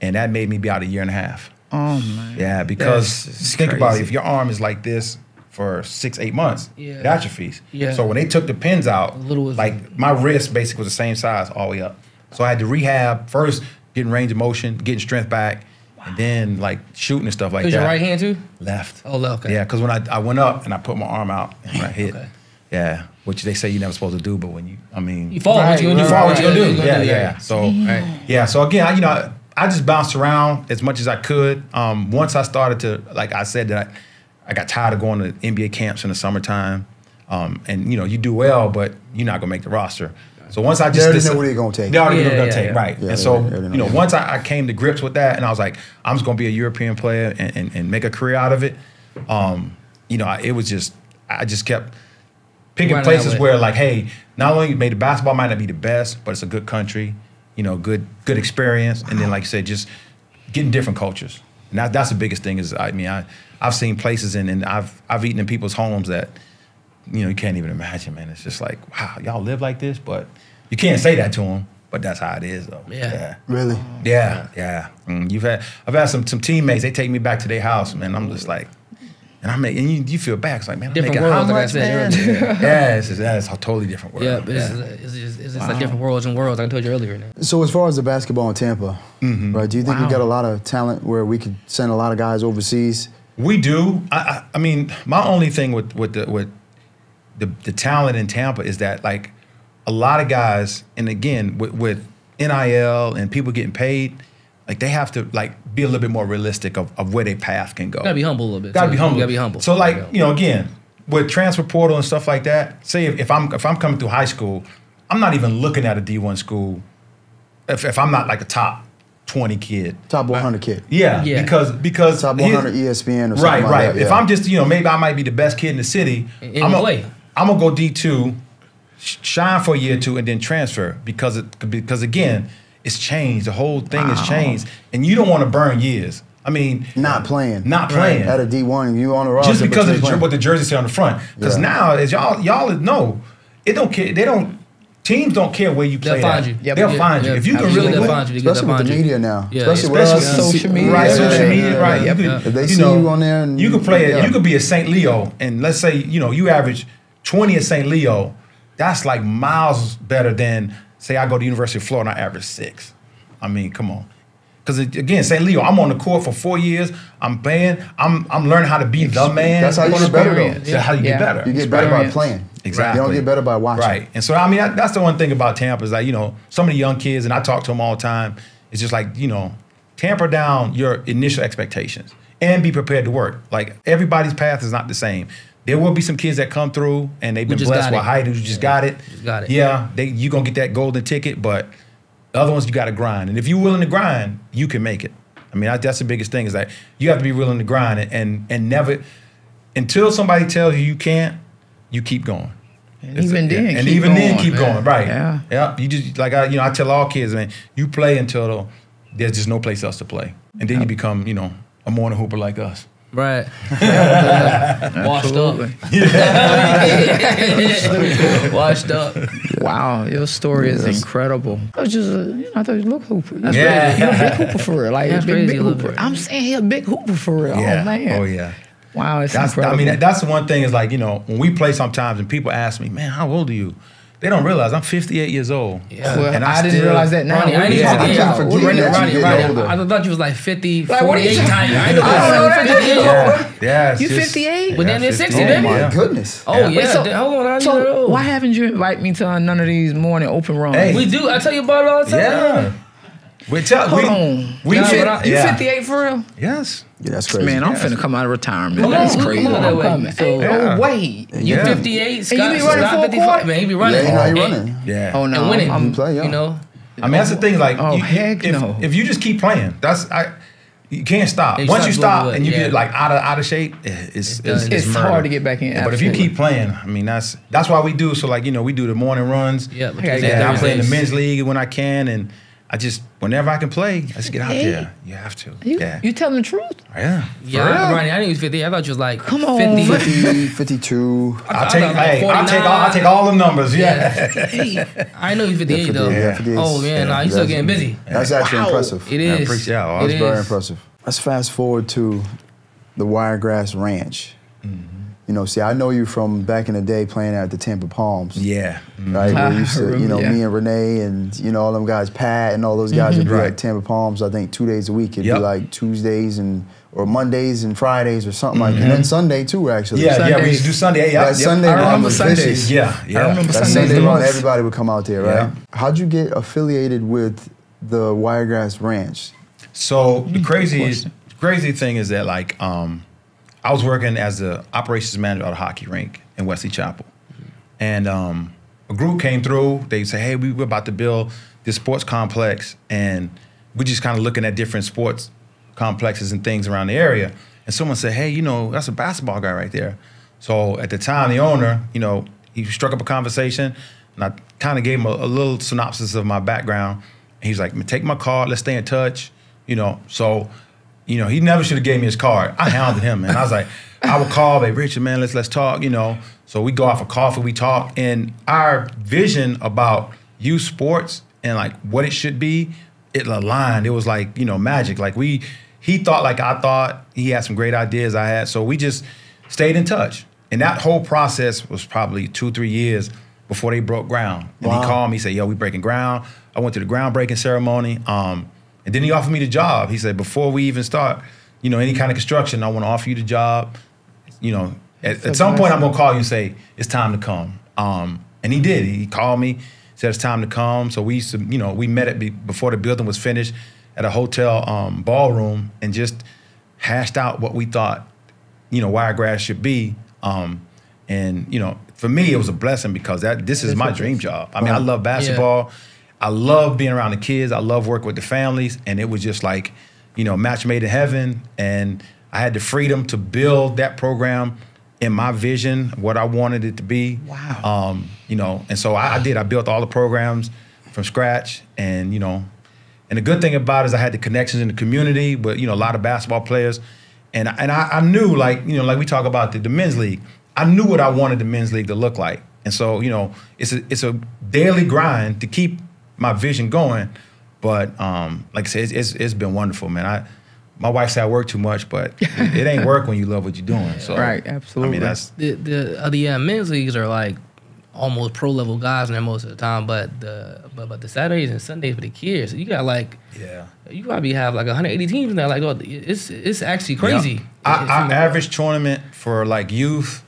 And that made me be out a year and a half. Oh man. Yeah, because think about it. If your arm is like this for six, eight months, Yeah. it atrophies. Yeah. So when they took the pins out, little like my wrist basically was the same size all the way up. So I had to rehab first, getting range of motion, getting strength back, and then like shooting and stuff like It was that. your right hand too? Left. Oh, left. Okay. Yeah, because when I, I went up and I put my arm out and I hit, Okay. yeah, which they say you're never supposed to do, but when you, I mean, You fall. what you gonna you do? fall, what you gonna Right, do? Yeah, yeah. So, Right. yeah. So again, I, you know, I just bounced around as much as I could. Um, once I started to, like I said, that I, I got tired of going to NBA camps in the summertime. Um, and you know, you do well, but you're not gonna make the roster. So once I just They already deci- know what they're gonna take. They already know what they're gonna yeah, take, yeah. right? Yeah, and they so, already you know, yeah. once I, I came to grips with that, and I was like, I'm just gonna be a European player and, and, and make a career out of it. Um, you know, I, it was just I just kept picking Running places where like, hey, not only made the basketball might not be the best, but it's a good country, you know, good good experience, and then like you said, just getting different cultures. And that, that's the biggest thing. Is I mean, I I've seen places and and I've I've eaten in people's homes that you know you can't even imagine, man. It's just like wow, y'all live like this, but you can't say that to them. But that's how it is, though. Yeah. Really? Yeah, yeah. Mm, you've had I've had some some teammates. They take me back to their house, man. I'm just like, and I make and you, you feel bad. It's like man, I'm Different making how worlds, like I much, said man? earlier. yeah, it's, just, yeah, it's a totally different world. Yeah, but it's, it's, just, it's just like different worlds and worlds. Like I told you earlier. So as far as the basketball in Tampa, Mm-hmm. right? Do you think we got a lot of talent where we could send a lot of guys overseas? We do. I, I, I mean, my only thing with with the with the the talent in Tampa is that like a lot of guys, and again with, with NIL and people getting paid, like they have to like be a little bit more realistic of, of where their path can go. Gotta be humble a little bit. Gotta too. be humble. Gotta be humble. So like you know, again, with transfer portal and stuff like that. Say if, if I'm if I'm coming through high school, I'm not even looking at a D1 school. If, if I'm not like a top 20 kid, Top 100 kid. yeah, Yeah. because because Top here's- 100 ESPN or something right, like right. that, If. I'm just you know maybe I might be the best kid in the city, And- and I'm play. gonna I'm gonna go D two, shine for a year or two, and then transfer because it because again it's changed. The whole thing has Wow. changed, and you don't want to burn years. I mean, Not playing. not playing At a D1, you on the roster. just because of the, what the jersey say on the front. Because Yeah. now, as y'all y'all know, it don't care. They don't. Teams don't care where you play. They'll play. find at. you. Yep. They'll Yeah, find you if you can really they'll win. find you. Especially with find the you. media now. Yeah, especially with especially us. social media. Right, Yeah, social media, yeah, right? yeah. You could, If they you see know, you on there and- you could play. yeah. You could be a St. Leo, and let's say you know you average twenty at St. Leo. That's like miles better than say I go to University of Florida and I average six. I mean, come on. Because again, St. Leo, I'm on the court for four years. I'm playing. I'm I'm learning how to be the man. That's how you get better, court. though. That's how you Yeah. get better. You get better by playing. Exactly. You don't get better by watching. Right. And so I mean that, that's the one thing about Tampa is that you know, some of the young kids, and I talk to them all the time, it's just like, you know, tamper down your initial expectations and be prepared to work. Like everybody's path is not the same. There will be some kids that come through and they've been blessed got with height who just got it. Just got it. Yeah, they you gonna get that golden ticket, but the other ones you gotta grind. And if you're willing to grind, you can make it. I mean, that, that's the biggest thing is that you have to be willing to grind and, and and never until somebody tells you you can't, you keep going. And It's- even then, and keep even then, going. keep going. Right. Yeah. Yep. You just like I, you know, I tell all kids, man, you play until there's just no place else to play, and then you become, you know, a morning hooper like us. Right. Washed up. Washed up. Wow, your story is incredible. I was just, a, you know, I thought you look hooper. That's Yeah. crazy. You're a big hooper for real. Like That's big, crazy big hooper. bit. I'm saying he a big hooper for real. yeah. Oh man. Oh yeah. Wow, it's That's. incredible. I mean, that's the one thing is like you know when we play sometimes and people ask me, man, how old are you? They don't realize I'm 58 years old. Yeah. well, and I, I didn't still- realize that now. Ronnie, I didn't Yeah, even forget. can't Ronnie, Ronnie, that you Ronnie, get Ronnie. I thought you was like 50, Like, what are you 48 talking- times. I know I don't know that. 58. Yeah. Yeah. You just- 58? But then Yeah, it's 60, 58, Oh my yeah. goodness. Oh, Yeah. yeah. Wait, so- hold on. I So why haven't you invited me to none of these morning open runs? Hey. We do. I tell you about it all the time. Yeah. We tell. Hold we, on. We you, fit- I- you yeah. 58 for real? Yes. Yeah, that's crazy. Man, I'm Yeah. finna come out of retirement. Come That's on, crazy. come on that I'm way. So- Yeah. no way. You Yeah. 58, Scott, And you be running Scott 55. Man, he be running. Yeah, you know running. Yeah. Oh no, And winning. I'm, You play, yeah. You know? I mean, that's the thing. Like, Oh, you, heck if, no. if you just keep playing, that's I. You can't stop. You Once stop you stop and you yeah. get like out of out of shape, eh, it's it's, It's hard to get back in, Yeah, but if you keep playing, I mean, that's that's why we do. So like you know, we do the morning runs. Yeah, but gotta Tuesdays, get Yeah, I down play in the men's league when I can, and I just whenever I can play, I just get out Hey. there. You have to. You, yeah. you telling the truth? yeah. For Yeah, real. Ronnie, I knew he was 50. I thought you was like Come on. 50. 50, 52. I'll take. like Hey, I'll take all. I'll take all the numbers. Yeah. Hey, I know he's 58 Yeah, though. 58, yeah, 58. Oh man, nah, he's still getting busy. That's actually Wow. impressive. It Yeah, I is. appreciate- yeah, well, It that's Very impressive. Let's fast forward to the Wiregrass Ranch. Mm-hmm. You know, see, I know you from back in the day playing at the Tampa Palms. Yeah. Right, where you used to, you know, yeah. me and Renee and you know all them guys, Pat and all those guys would be Right. at Tampa Palms. I think two days a week. It'd Yep. be like Tuesdays and or Mondays and Fridays or something like, and then Sunday too. Actually, Mm-hmm. Yeah, yeah. We used to do Sunday. Yeah. That yep. Sunday I remember Sundays. Yeah. Yeah. I remember That Sundays Sunday run, everybody would come out there, right? Yeah. How'd you get affiliated with the Wiregrass Ranch? So the crazy, crazy thing is that like um, I was working as the operations manager at a hockey rink in Wesley Chapel, and um, a group came through. They said, "Hey, we, we're about to build this sports complex, and we're just kind of looking at different sports complexes and things around the area." And someone said, "Hey, you know, that's a basketball guy right there." So at the time, the owner, you know, he struck up a conversation, and I kind of gave him a, a little synopsis of my background. And he's like, "Take my card. Let's stay in touch. you know. So, you know, he never should have gave me his card. I hounded him, man. I was like, I would call, hey, Richard, man, let's let's talk, you know. So we go out for coffee, we talk, and our vision about youth sports and like what it should be, it aligned. It was like, you know, magic. Like we he thought like I thought. He had some great ideas I had. So we just stayed in touch. And that whole process was probably two, three years before they broke ground. And Wow. he called me, he said, Yo, we breaking ground. I went to the groundbreaking ceremony. Um, and then he offered me the job. He said, Before we even start, you know, any kind of construction, I want to offer you the job. You know, at, at some point I'm gonna call you and say, It's time to come. Um, and he did. He called me, said it's time to come. So we used to, you know, we met it before the building was finished at a hotel um, ballroom and just hashed out what we thought you know Wiregrass should be. Um, and you know, for me, it was a blessing because that this is my dream job. I mean, I love basketball. I love being around the kids. I love working with the families, and it was just like, you know, match made in heaven. And I had the freedom to build that program in my vision, what I wanted it to be. Wow. Um, you know, and so I, I did. I built all the programs from scratch, and you know, and the good thing about it is I had the connections in the community with you know a lot of basketball players, and and I, I knew like you know like we talk about the, the men's league. I knew what I wanted the men's league to look like, and so you know it's a it's a daily grind to keep my vision going. But um, like I said, it's, it's it's been wonderful, man. I my wife said I work too much, but it, it ain't work when you love what you're doing. So Right, I absolutely. mean that's The the uh, the uh, men's leagues are like almost pro level guys in there most of the time, but the but, but the Saturdays and Sundays for the kids, you got like yeah. you probably have like 180 teams in there. Like oh, it's it's actually crazy. Yeah. Our, It- our it- average tournament for like youth,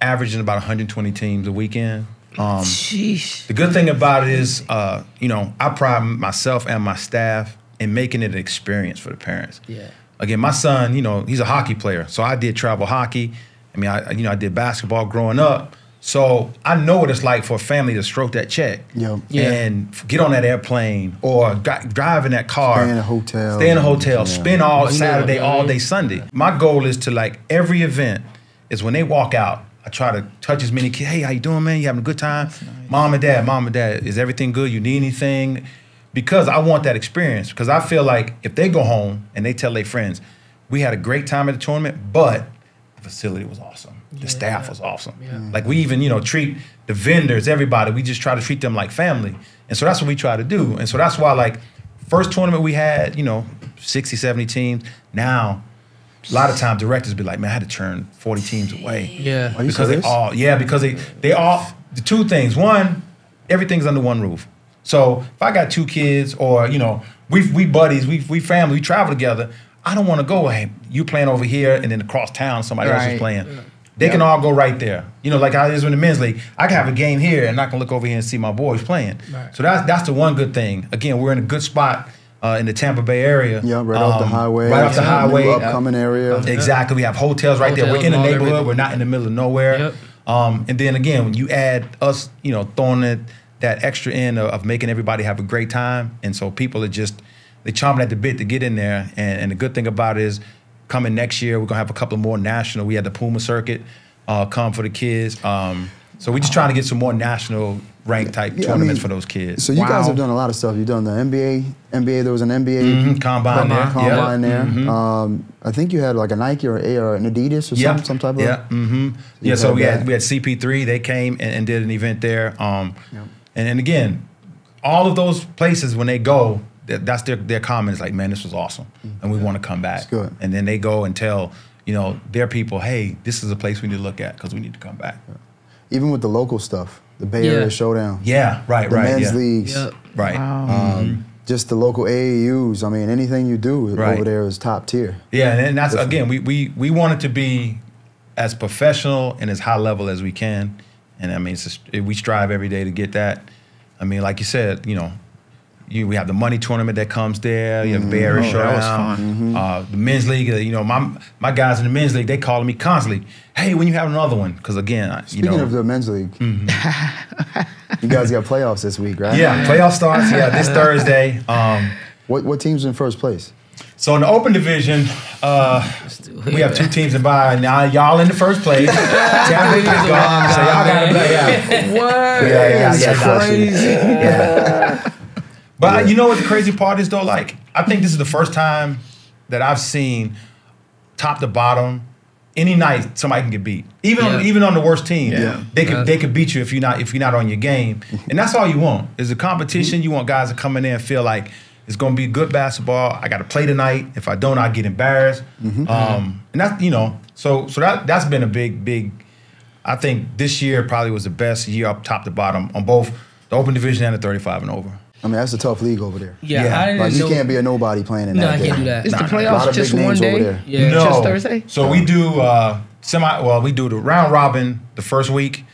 averaging about 120 teams a weekend. Um, Sheesh. the good thing about it is, uh, you know, I pride myself and my staff in making it an experience for the parents. Yeah. Again, my son, you know, he's a hockey player, so I did travel hockey. I mean, I you know I did basketball growing up, so I know what it's like for a family to stroke that check Yep. Yeah. and get on that airplane or dri- drive in that car, Stay in a hotel. stay in a hotel, Yeah. spend all Saturday, yeah, all day Sunday. My goal is to like every event is when they walk out, I try to touch as many kids. Hey, how you doing, man? You having a good time? Mom and dad, mom and dad, is everything good? You need anything? Because I want that experience. Because I feel like if they go home and they tell their friends, we had a great time at the tournament, but the facility was awesome. The staff was awesome. Yeah. Like we even, you know, treat the vendors, everybody, we just try to treat them like family. And so that's what we try to do. And so that's why like first tournament we had, you know, 60, 70 teams. Now, a lot of times directors be like, man, I had to turn 40 teams away. Yeah. Are Because they serious? all, yeah, because they they all the two things. One, everything's under one roof. So if I got two kids or, you know, we we buddies, we we family, we travel together, I don't want to go, hey, you playing over here and then across town somebody else is Right. playing. They can all go right there. You know, like how it is in the men's league. I can have a game here and I can look over here and see my boys playing. Right. So that's that's the one good thing. Again, we're in a good spot uh, in the Tampa Bay area. Yeah, right off the Um, highway. Right off the New highway. upcoming area. Exactly. We have hotels right there. We're in the neighborhood. everything. We're not in the middle of nowhere. Yep. Um, and then again, when you add us, you know, throwing it that extra in of, of making everybody have a great time, and so people are just they chomping at the bit to get in there. And, and the good thing about it is, coming next year, we're gonna have a couple more national. We had the Puma circuit uh, come for the kids. Um, so we're just trying to get some more national rank type Yeah, I tournaments mean, for those kids. So you guys have done a lot of stuff. You've done the NBA. NBA. There was an NBA Mhm, combine there. combine yeah. there. Um, I think you had like a Nike or, a, or an Adidas or Yeah, some some type of. yeah, hmm yeah. So had we that. had we had CP3. They came and, and did an event there. Um, and, and again, all of those places when they go, that, that's their their comments like, man, this was awesome, and we want to come back. That's good. And then they go and tell you know their people, hey, this is a place we need to look at because we need to come back. Even with the local stuff, the Bay Yeah. Area Showdown, Yeah, right, the right, men's yeah, leagues, Yep. right. Wow. um, just the local AAUs. I mean, anything you do Right. over there is top tier. Yeah, and, and that's again, we we we want it to be as professional and as high level as we can, and I mean, it's just, we strive every day to get that. I mean, like you said, you know, you we have the money tournament that comes there. You have Bay Area Oh, that was Showdown. fun. Uh, the men's league, you know, my my guys in the men's league, they calling me constantly. Hey, when you have another one? Because again, I, you Speaking know, of the men's league, you guys got playoffs this week, right? yeah, playoff starts. Yeah, this Thursday. Um, What what teams in first place? so in the open division, uh, we have two teams in by now. Y'all in the first place. Tampa is gone, so y'all gotta play. Yeah. What? Yeah, yeah, It's yeah, gotcha. crazy. But Yeah. you know what the crazy part is though? Like, I think this is the first time that I've seen top to bottom. Any night somebody can get beat, even on, even on the worst team. Yeah. They could they could beat you if you're not if you're not on your game, and that's all you want is a competition. You want guys to come in there and feel like it's going to be good basketball. I got to play tonight. If I don't, I get embarrassed. Um, and that's you know so so that that's been a big big. I think this year probably was the best year up top to bottom on both the open division and the 35 and over. I mean, that's a tough league over there. Yeah, Yeah, I didn't Like you can't be a nobody playing in No, that. I can't game. do that. Is the Nah, nah, A lot playoffs just big one names over day? there. Yeah. no. Just Thursday? So we do uh, semi. Well, we do the round robin the first week.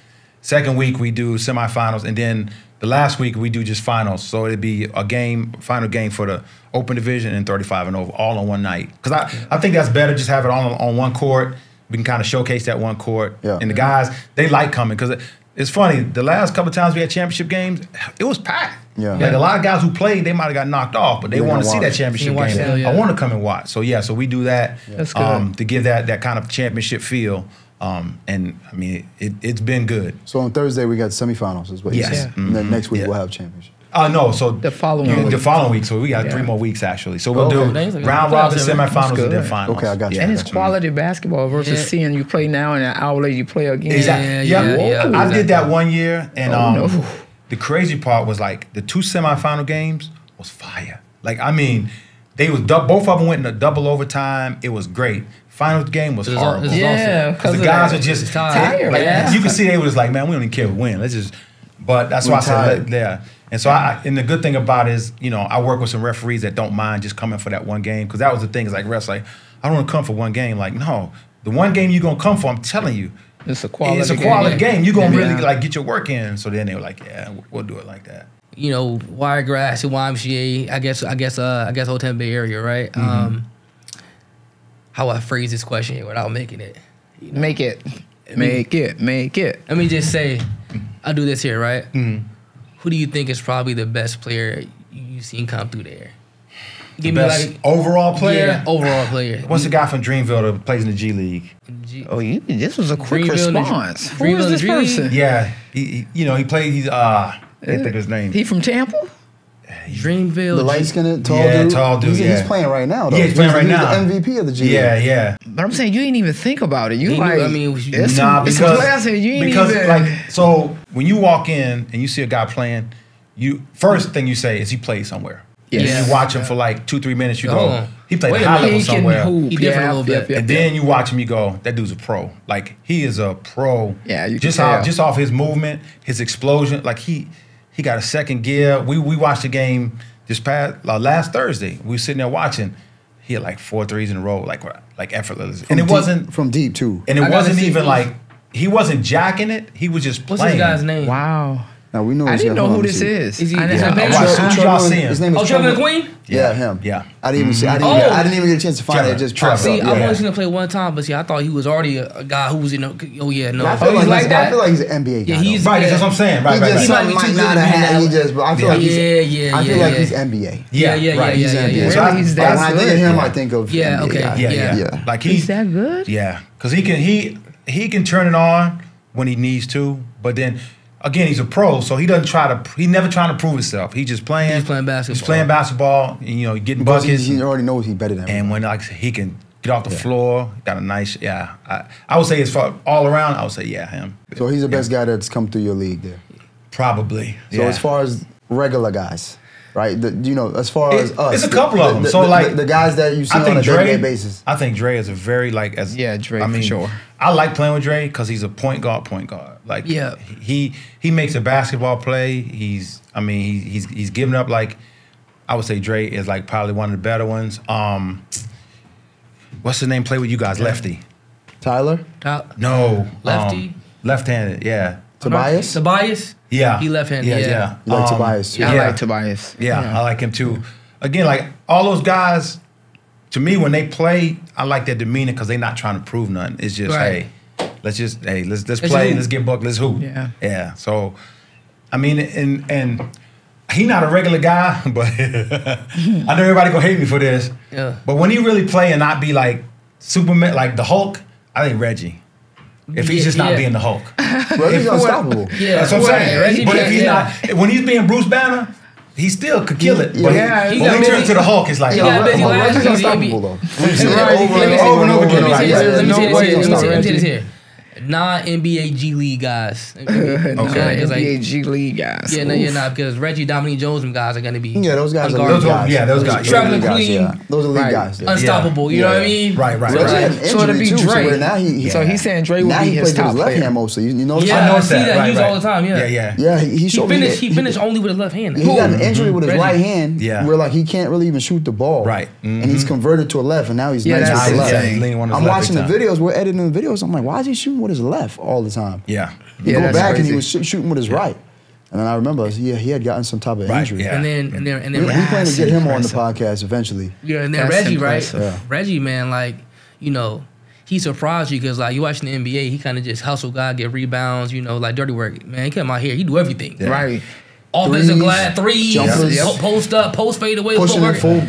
Second week we do semifinals, and then the last week we do just finals. So it'd be a game, final game for the open division and 35 and over, all on one night. Because I, I think that's better. Just have it all on, on one court. We can kind of showcase that one court. Yeah. And the guys they like coming because it's funny. The last couple times we had championship games, it was packed. Yeah. Like a lot of guys who played, they might have got knocked off, but they They want to see that championship game. it, yeah. I want to come and watch. So yeah, so we do that That's um, to give that that kind of championship feel. Um, and I mean, it, it's been good. So on Thursday we got semifinals, is what you Yes. said. Yeah. And then next week Yeah. we'll have championship. Uh, no, so The following the week. following week. So we got Yeah. three more weeks actually. So we'll Okay. do Thanks. round robin, semifinals, and then finals. Okay, I got you. And it's Yeah. quality basketball versus Yeah. seeing you play now and an hour later you play again. Exactly. Yeah, Yeah, yeah, yeah, I did that one year, and Oh, um, no. the crazy part was like the two semifinal games was fire. Like I mean, they was both of them went in a double overtime. It was great. Final game was It was horrible. was Yeah, Because the guys that. are just tired. Tired, Like, yeah. You can see they was like, man, we don't even care if we win. Let's just. But that's We why I said, yeah. And so I, and the good thing about it is, you know, I work with some referees that don't mind just coming for that one game because that was the thing. Is like refs, like I don't want to come for one game. Like no, the one game you're gonna come for, I'm telling you, It's a quality it's a game. quality game. You're gonna Yeah. really like get your work in. So then they were like, yeah, we'll do it like that. you know, Wiregrass and YMCA. I guess I guess uh I guess Hotel Bay Area, right? Mm-hmm. Um, how I phrase this question without making it. Make it. Make it. Make it. Let me just say, I do this here, right? Mm-hmm. Who do you think is probably the best player you've seen come through there? The Give best like overall player. Yeah, overall player. What's the guy from Dreamville that plays in the G League? G- Oh, you. This was a quick Greenville and the- response. Who Greenville is this the Dream? person? Yeah, he, he- you know he played. He's uh, I think of his name. He from Tampa? Dreamville. The light skinned tall Yeah, dude. tall dude, He's, yeah. he's playing right now. Though. Yeah, he's playing right he's now. the MVP of the G. yeah, League. yeah. But I'm saying you didn't even think about it. You He knew- like, I mean, it's nah, some, it's because some players here you ain't because even. like so when you walk in and you see a guy playing, you first thing you say is he played somewhere. Yes. And you watch him for like two three minutes. You go, on. he played Wait high minute. level he can somewhere. hoop. He different a little yeah, bit. yeah, And yeah. then you watch him, you go, that dude's a pro. Like he is a pro. Yeah, you can just tell. off just off his movement, his explosion. Like he he got a second gear. We we watched the game this past uh, last Thursday. We were sitting there watching. He had like four threes in a row, like like effortless. and it Deep- wasn't from deep too. and it I wasn't even like he wasn't jacking it. He was just What's playing. this guy's name? Wow. Now we know. I didn't know who this let me see. is. Is he- I didn't is have he no big? Watch clue. as soon y'all see him. His name is Oh, Trevor Trevor- McQueen? Yeah, him. Yeah. I didn't even see. I didn't. Oh. Even, I didn't even get a chance to find Trevor. it. Just Trevor. popped See, up. I've Yeah. only seen him play one time, but see, I thought he was already a, a guy who was in. A, oh yeah, no. I feel Oh, like, like he's, that? I feel like he's an NBA guy. Yeah, he's- though. Right, that's what I'm saying. Right, he right, just right. He might be might too not good to have be had. He just. But I feel Yeah. like he's. Yeah, yeah, I feel yeah, like yeah. he's NBA. Yeah, Yeah, yeah, right. yeah, He's yeah, NBA. yeah. So He's that when I think good? of him, Yeah. I think of Yeah, okay. Yeah, yeah, Yeah. Like he, He's that good? yeah, because he can he he can turn it on when he needs to, but then again he's a pro, so he doesn't try to. He never trying to prove himself. He just playing. He's playing basketball. He's playing basketball. And, you know, getting Because buckets. he already knows he's better than him. and when like he can get off the floor, got a nice. Yeah, I, I would say as far all around, I would say yeah him. So he's the best guy that's come through your league there. Probably. So yeah. as far as regular guys, right? The, you know, as far It- as us, it's a the- couple of them. the- So, the- like, the guys that you see I on think a Dre. day-to-day basis. I think Dre is a very like as Yeah, Dre, I for mean, sure. I like playing with Dre because he's a point guard, point guard. Like Yeah. he he makes a basketball play. He's I mean he, he's he's giving up like I would say Dre is like probably one of the better ones. Um, what's his name? Play with you guys, Lefty. Tyler, Top- No, Lefty? um, left-handed. Yeah, Tobias. Tobias. yeah. He left-handed, yeah. yeah. You like Um, Tobias too. I Yeah. like Tobias. Yeah, I like him too. Again, like all those guys, to me, when they play, I like their demeanor because they're not trying to prove nothing. It's just, Right. hey, let's just, hey, let's let's Let's play, let's get buck, let's hoop. Yeah. yeah. So, I mean, and and he not a regular guy, but I know everybody gonna hate me for this. Yeah. But when he really play and not be like Superman, like the Hulk, I think Reggie. If he's Yeah, just not yeah. being the Hulk. Reggie's If- unstoppable. Yeah, That's what I'm saying. Reggie but if he's yeah. not, when he's being Bruce Banner, he still could kill it. Yeah, but yeah, he, he when he turned to the Hulk, it's like, oh, got uh, busy uh, oh, Reggie's unstoppable though. Over Over and and over and over and again. over. Let me Right, say this, let me say this here, he's let me not say- let me say Reggie. this here. Non NBA G League guys. Okay. Okay, it's like- NBA G League guys. Yeah, no, yeah, Oof. nah, because Reggie, Dominique Jones, and guys are gonna be Yeah, those guys are unguardable. league guys. yeah, those guys. Traveling Those are league Queen. guys, yeah. Those are league Right. guys. yeah. unstoppable. You know what I mean? Right, right, right. an So it'd injury be too, so Dre. where now he, So he's saying Dre would now be he his plays top his left player. hand mostly. You, you know, Yeah, I I, see that, that. right, Use right. all the time. Yeah, Yeah, yeah. yeah, he, he He finished. He finished only with his left hand. He got an injury with his right hand, Yeah. where like he can't really even shoot the ball. Right. and he's mm-hmm. converted to a left, and now he's nice with left. yeah, he's leaning on his I'm watching the videos. We're editing the videos. I'm like, why is he shooting with his left all the time? Yeah. You Yeah, go that's back and he was sh- shooting with his right, and then I remember he he had gotten some type of Right, injury. yeah. And then and then and We, then we Reggie- plan to get him on the podcast eventually. Yeah, and then That's Reggie, right? Yeah. Reggie, man, like you know, he surprised you because like you watching the NBA, he kind of just hustle guy, get rebounds, you know, like dirty work. Man, he come out here, he do everything. Right. Offensive Threes, glass, threes, jumpers. po- post up, post fade away, Pushing footwork, full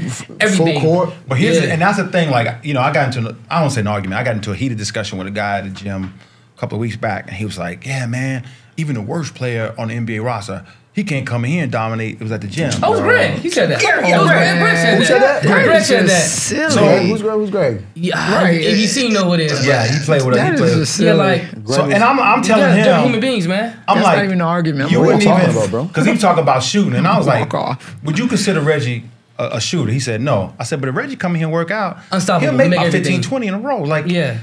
f- full court. But here's Yeah. the, and that's the thing. Like you know, I got into I don't say an argument. I got into a heated discussion with a guy at the gym a couple of weeks back, and he was like, "Yeah, man, even the worst player on the NBA roster, he can't come in here and dominate." It was at the gym. Oh, it was Greg. He said that. Yeah, it was Greg. Greg. Greg said Who that. said that? Greg, That is said that. silly. So- who's Greg? Who's Greg? Yeah, Right. if you seen know what it is. yeah, he played with us. That He is just silly. Yeah, like So, and I'm I'm telling guys are human beings, man. I'm That's like, not even an argument. You What are wouldn't you talking even about, bro? because he talking about shooting, and I was like, off. "Would you consider Reggie a, a shooter?" He said, "No." I said, "But if Reggie come in here and work out, Unstoppable, he'll make make about everything. 15, 20 in a row." Like, Yeah.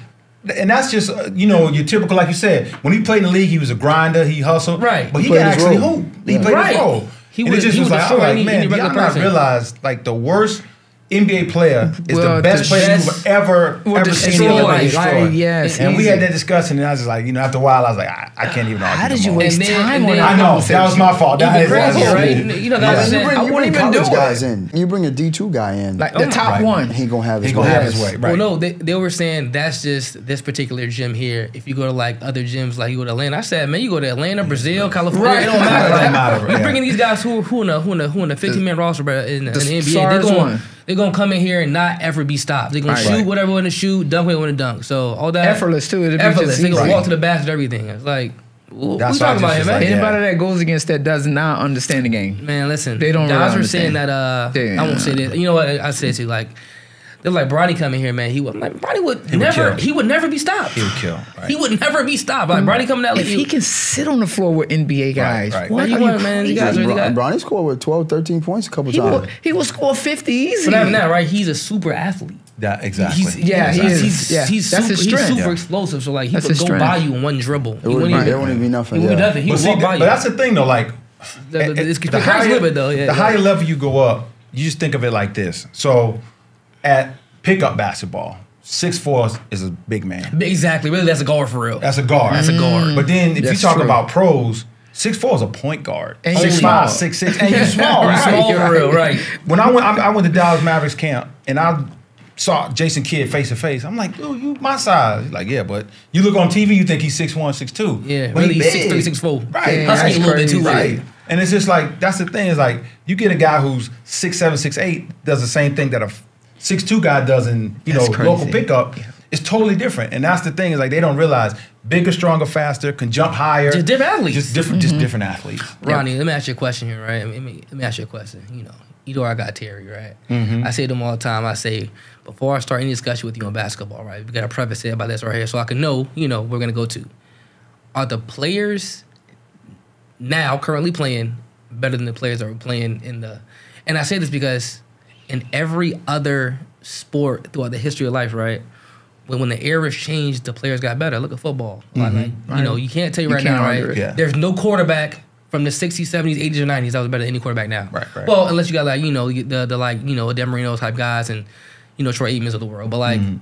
And that's just uh, you know your typical like you said when he played in the league he was a grinder he hustled Right. but he, He could actually hoop he Yeah. played Right. his role He and would- it just he was would like like man y'all not realize like the worst NBA player is Well, the best the player you've ever Will ever seen in the destroy. Like, yes, and we had that discussion and I was just like you know after a while I was like I, I can't even argue How did you more. waste then- time on I know that was my fault that Even that's crazier, on right? You know, Yeah, guys you bring, I you wouldn't bring even do college it. guys in. You bring a D two guy in. Like Oh the my- top Right. one. he gonna have his he gonna way. have his way right Well, no, they, they were saying that's just this particular gym here. If you go to like other gyms, like you go to Atlanta, I said, man, you go to Atlanta, Brazil, California, Right. it don't matter. Like, You're bringing these guys who who in a who in a who in a 15 man roster in, in the NBA. They're going they're gonna come in here and not ever be stopped. They're gonna Right. shoot Right. whatever they want to shoot, dunk what they want to dunk. So all that Effortless, too. It'd be effortless. just They gonna easy. walk to the basket, everything. It's like, wh- That's who's talking about just here, was man? like, yeah. Anybody that goes against that does not understand the game. Man, listen. They don't Guys really were saying that. Uh, They- I won't say this. You know what? I said to like, they're like Bronny coming here, man. He would like Bronny would would never. kill. he would never be stopped. he would kill right. He would never be stopped. Like mm. Bronny coming out like If he can sit on the floor with NBA guys, right. what What you are want, man? You guys really got. Bronny scored with 12, 13 points a couple He will, times. he will score 50 easy. But having that right, he's a super athlete. that exactly He's, Yeah, he he's, is. He's, Yeah, he's that's super, his he's super Yeah. explosive. So like he That's could go strength. by you in one dribble. It wouldn't, wouldn't be, even- it wouldn't be nothing. he would Yeah. nothing. He but would see walk by but you. that's the thing though like The- the- It- it's the compared a higher, little bit though. Yeah. the higher level you go up, you just think of it like this. So, at pickup basketball, six four is a big man. Exactly. Really, that's a guard for real. That's a guard. That's a mm. guard. But then if you talk true. about pros, six four is a point guard. And six five, small. six six, and you're small. Right? small for real, right? When I went, I, I went to Dallas Mavericks camp, and I saw Jason Kidd face to face. I'm like, dude, you my size. He's like, yeah, but you look on TV, you think he's six one, six two. Yeah, but really, he's big. 6'3", 6'4". Right, Damn, Husky that's a little bit too, crazy. right? Right. And it's just like that's the thing is like you get a guy who's six seven six eight does the same thing that a six two guy does in you That's know crazy. local pickup. It's totally different, and that's the thing is like they don't realize bigger, stronger, faster, can jump higher. Just different athletes. Just different, just different athletes. Ronnie, let me ask you a question here, right? Let me, let me ask you a question. You know, either I got Terry, right? Mm-hmm. I say to him all the time. I say before I start any discussion with you on basketball, right? We got to preface it about this right here, so I can know, you know, we're gonna go to. Are the players now currently playing better than the players that were playing in the? And I say this because in every other sport throughout the history of life, right? When, when the eras changed, the players got better. Look at football. Like, like, you know, you can't tell you, You right now, right? Yeah. There's no quarterback from the 60s, 70s, 80s, or 90s that was better than any quarterback now. Right, right. Well, unless you got like, you know, the, the like, you know, Dan Marino type guys and, you know, Troy Aikmans of the world. But like, Mm-hmm.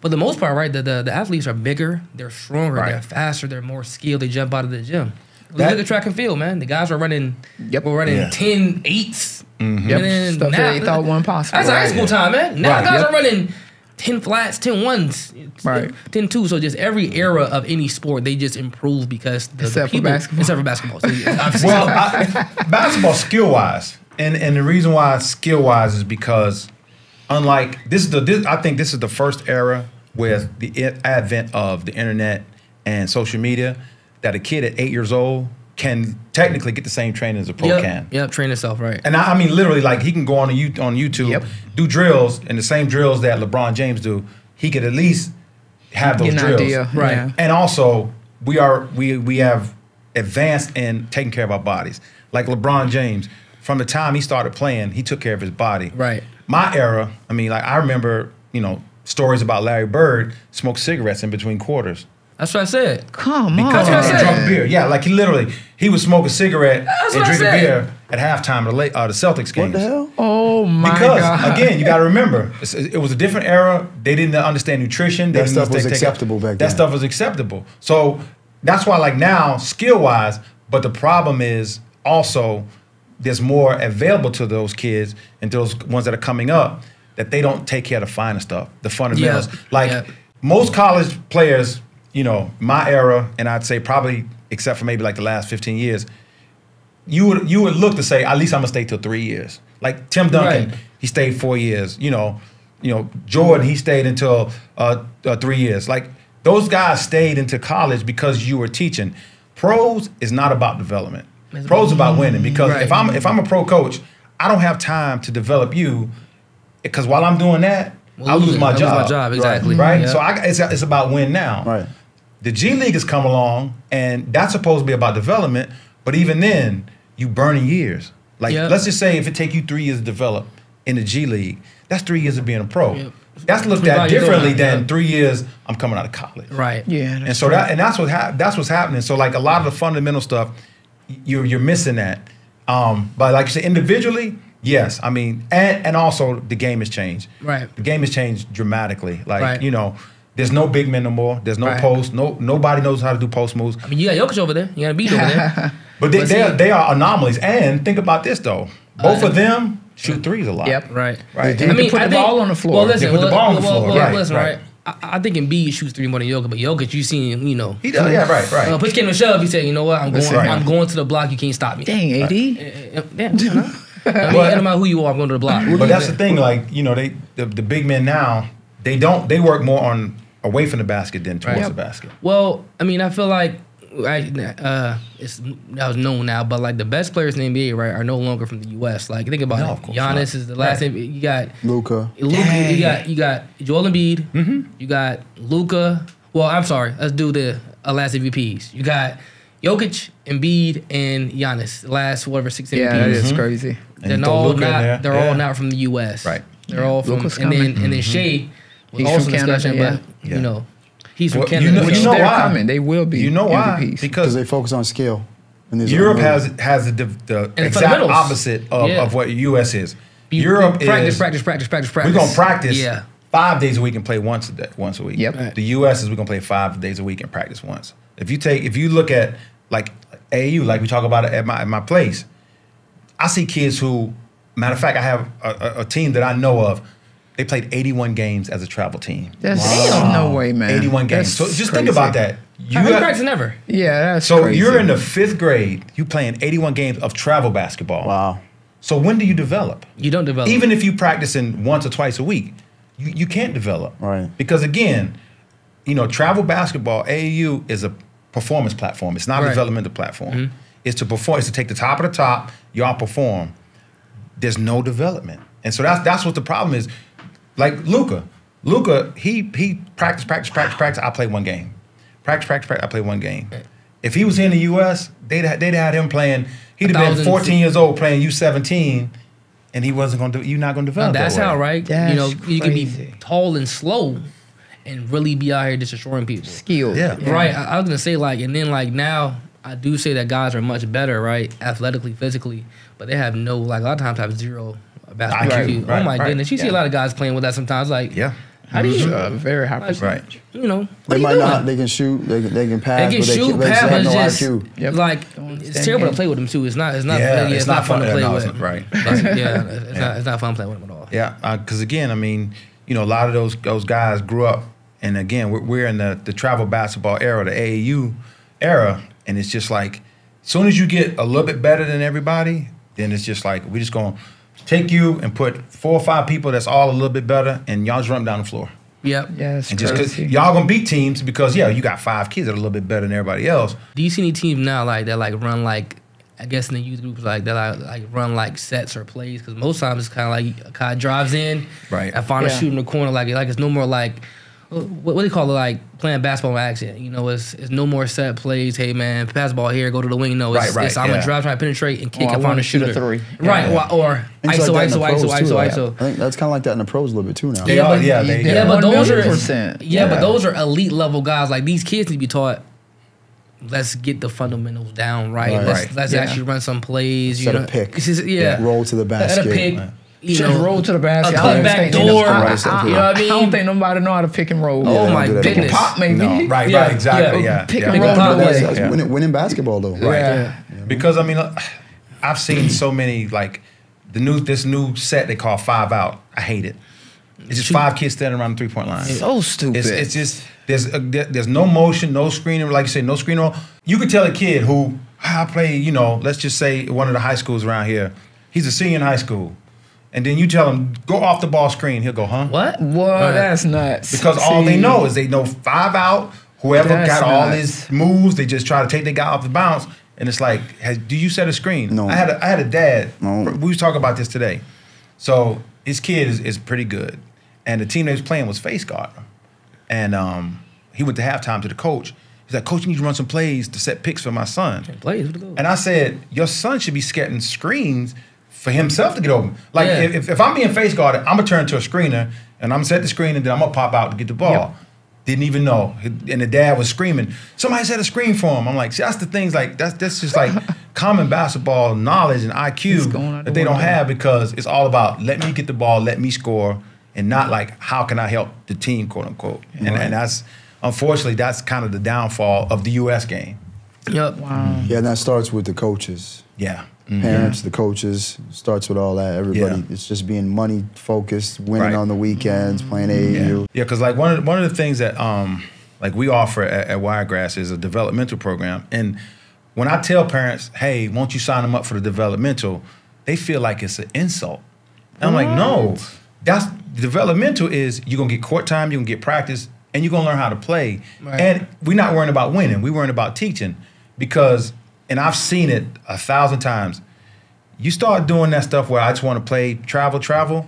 for the most part, right, the, the, the athletes are bigger, they're stronger, Right. they're faster, they're more skilled, they jump out of the gym. That- Look at the track and field, man. The guys were running, Yep. were running Yeah. 10 eights. Mm-hmm. Yep. And then Stuff now- that they thought wasn't possible. That's high school time, man. Now Right, guys yep. are running 10 flats, 10 ones, Right. 10 twos. So just every era of any sport, they just improve because the, the Except for people, basketball. Except for basketball. So, yeah. Well, I, basketball skill wise, and and the reason why skill wise is because unlike this is the this, I think this is the first era with the advent of the internet and social media that a kid at eight years old can technically get the same training as a pro yep, can. Yep, train himself right. And I, I mean, literally, like he can go on a, you- on YouTube, Yep. do drills, and the same drills that LeBron James do. He could at least have those drills, idea. Right. Yeah. And also, we are we we have advanced in taking care of our bodies. Like LeBron James, from the time he started playing, he took care of his body. Right. My era, I mean, like I remember, you know, stories about Larry Bird smoked cigarettes in between quarters. That's what I said. Come Because on. what I he said. drunk beer. Yeah, like he literally he would smoke a cigarette That's and what I drink a beer at halftime of the, late, uh, the Celtics games. What the hell? Oh my Because God. again, you got to remember, it was a different era. They didn't understand nutrition. They That stuff was understand- acceptable back then. That stuff was acceptable. So that's why, like now, skill wise, but the problem is also there's more available to those kids and those ones that are coming up that they don't take care of the finer stuff, the fundamentals. Yeah, Like yeah. most college players, you know, my era, and I'd say probably except for maybe like the last 15 years, you would you would look to say at least I'm gonna stay till three years. Like Tim Duncan, Right. he stayed four years. You know, you know Jordan, he stayed until uh, uh, three years. Like those guys stayed into college because you were teaching. Pros is not about development. It's Pros about- about winning because Right. if I'm if I'm a pro coach, I don't have time to develop you because while I'm doing that, We'll I lose lose my I lose job. my job, exactly. Right. Yeah. So I, it's it's about win now. Right. The G League has come along, and that's supposed to be about development. But even then, you burning years. Like Yep. let's just say if it take you three years to develop in the G League, that's three years of being a pro. Yep. That's looked at differently old, than yep. three years. I'm coming out of college. Right. Yeah. And so right. that and that's what hap- that's what's happening. So like a lot of the fundamental stuff, you're you're missing that. Um, but like you said, individually, yes. I mean, and and also the game has changed. Right. The game has changed dramatically. Like Right. you know, there's no big men no more. There's no Right. post. No nobody knows how to do post moves. I mean, you got Jokic over there. You got Embiid over there. But they they are, they are anomalies. And think about this though. Both of them shoot threes a lot. Yep. right. Right. They can put the ball on the floor. Well, listen. They put the well, ball on the floor, well, right, Listen, right. right. I, I think Embiid shoots three more than Jokic, but Jokic, you seen, you know. He does. Yeah. Right. Right. Uh, push came to shove. He said, "You know what? I'm going. Right. I'm going to the block. You can't stop me." Dang, AD. Uh, Damn. damn, huh? I mean, it don't matter who you are. I'm going to the block. But that's the thing, like you know, they the, the big men now they don't they work more on away from the basket than towards Right. the basket. Well, I mean, I feel like I, uh, it's that was known now, but like the best players in the NBA, right, are no longer from the U.S. Like think about No, it. of course Giannis not. is the last. Right. NBA You got Luka. Luka. You got you got Joel Embiid. Mm-hmm. You got Luka. Well, I'm sorry. Let's do the uh, last MVPs. You got Jokic, Embiid, and Giannis. Last whatever six MVPs. Yeah, that is crazy. And They're you all Luka not. there. They're Yeah. all not from the U.S. Right. They're all from. Luka's and then coming. and then Shai was He's also from discussion, Canada, but yeah. you know, he's from Well, you Canada. know- Which you know they're why? coming. They will be. You know why? MVPs. Because Because they focus on skill. And Europe has has the, the exact fundamentals. opposite of, Yeah. of what U.S. is. You- Europe you practice, is practice, practice, practice, we're gonna practice Yeah. five days a week and play once a day, once a week. Yep. Right. The U.S. is we're gonna play five days a week and practice once. If you take if you look at like AU, like we talk about it at my at my place, I see kids who, matter of fact, I have a, a, a team that I know of. They played 81 games as a travel team. That's no way, man. 81 games. That's So just crazy. think about that. You I haven't got- practiced never. Yeah, that's so crazy. you're in the fifth grade. You playing 81 games of travel basketball. Wow. So when do you develop? You don't develop. Even if you practicing once or twice a week, you, you can't develop. Right. Because again, you know, travel basketball, AAU is a performance platform. It's not a developmental platform. Mm-hmm. It's to perform, it's to take the top of the top, y'all perform. There's no development. And so that's that's what the problem is. Like Luka. Luka, he he practice, practice, practice, practice. I play one game. Practice, practice, practice. I play one game. If he was in the US, they'd ha- they'd had him playing, he'd have been thousand- 14 years old playing U17, and he wasn't gonna do you're not gonna Now, develop. that's that way. how, right? That's you know, you can be tall and slow, and really be out here just destroying people. skilled. Yeah. Right. I, I was gonna say like, and then like now, I do say that guys are much better, right, athletically, physically, but they have no like a lot of times have zero basketball IQ, IQ. right, oh my right, goodness, you see a lot of guys playing with that sometimes. Like, Yeah. how do you, Uh, very high percentage. Right. you know, what They are you might doing? not. They can shoot. They can, they can pass. They can but they, shoot, can, they pass, just no it's just IQ. Yep. like it's terrible game. to play with them too. It's not. It's not. Yeah, Yeah, it's, not, fun to play with. it's- right, It's- yeah, it's, Yeah. not. It's not fun playing with them at all. Yeah, because again, I mean, you know, a lot of those those guys grew up, and again, we're, we're in the the travel basketball era, the AAU era, and it's just like, as soon as you get a little bit better than everybody, then it's just like we're just gonna take you and put four or five people that's all a little bit better, and y'all just run 'em down the floor. Yep. Yeah, it's And just 'cause crazy. y'all gonna beat teams because yeah, you got five kids that are a little bit better than everybody else. Do you see any teams now like that like run like I guess in the youth groups like that like, like run like sets or plays because most times it's kind of like a guy drives in, Right. I find a Yeah. shoot in the corner like like it's no more like what, what do you call it like playing basketball in action. You know, it's it's no more set plays. Hey man, pass the ball here, go to the wing. No, it's, Right, right, it's I'm yeah. gonna drive, try to penetrate and kick Or I and find wanna shoot a shooter. three. Right, Yeah. or, or ISO, like that ISO, ISO, too, ISO, like, ISO. I think that's kind of like that in the pros a little bit too now. They are, yeah, they- yeah, Yeah, but those are 100%. yeah, but those are elite level guys. Like these kids need to be taught. Let's get the fundamentals down right. Right. Let's Right. let's Yeah. actually run some plays. Set you a know, pick. It's just- yeah. Roll to the At basket. a pick. Right. You Just know, roll to the basket. I don't cutback think- door. I, Right, I, you know what I mean? I don't think nobody know how to pick and roll. Oh Yeah, my do that. pick and pop maybe. No, right, Yeah, right, exactly, yeah. yeah. Pick yeah. and roll. pop the play. way. That's Yeah. winning, winning basketball though. Right. Yeah. Because I mean, uh, I've seen so many like the new this new set they call five out. I hate it. It's just five kids standing around the three point line. So stupid. It's, it's just there's a, there's no motion, no screening. Like you said, no screen roll. You could tell a kid who I play, you know, let's just say one of the high schools around here. He's a senior in high school, and then you tell him go off the ball screen. He'll go, huh? What? Well, that's nuts. Because all they know is they know five out. Whoever That's got all nuts. his moves, they just try to take the guy off the bounce. And it's like, has, do you set a screen? No. I had a, I had a dad. No. We was talking about this today. So his kid is, is pretty good, and the team they was playing was face guard, and um, he went to halftime to the coach. He's like, Coach, you need to run some plays to set picks for my son. Plays. What are those? And I said, your son should be setting screens for himself to get open. Like Yeah. if, if I'm being face guarded, I'm gonna turn to a screener and I'm gonna set the screen and then I'm gonna pop out to get the ball. Yep. Didn't even know. And the dad was screaming, somebody set a screen for him. I'm like, see, that's the things like that's that's just like common basketball knowledge and IQ that the they don't have because it's all about let me get the ball, let me score, and not like how can I help the team, quote unquote. And, and that's unfortunately that's kind of the downfall of the US game. Yep. Wow. Yeah, and that starts with the coaches. Yeah. Mhm. Parents, the coaches, starts with all that. Everybody, Yeah. it's just being money focused, winning Right. on the weekends, playing Yeah, AAU. yeah, because like one of the, one of the things that um like we offer at, at Wiregrass is a developmental program, and when I tell parents, "Hey, won't you sign them up for the developmental?" They feel like it's an insult. And I'm like, no, that's developmental is you're gonna get court time, you're gonna get practice, and you're gonna learn how to play. Right. And we're not worrying about winning, we're worrying about teaching because, and I've seen it a thousand times. You start doing that stuff where I just want to play travel, travel,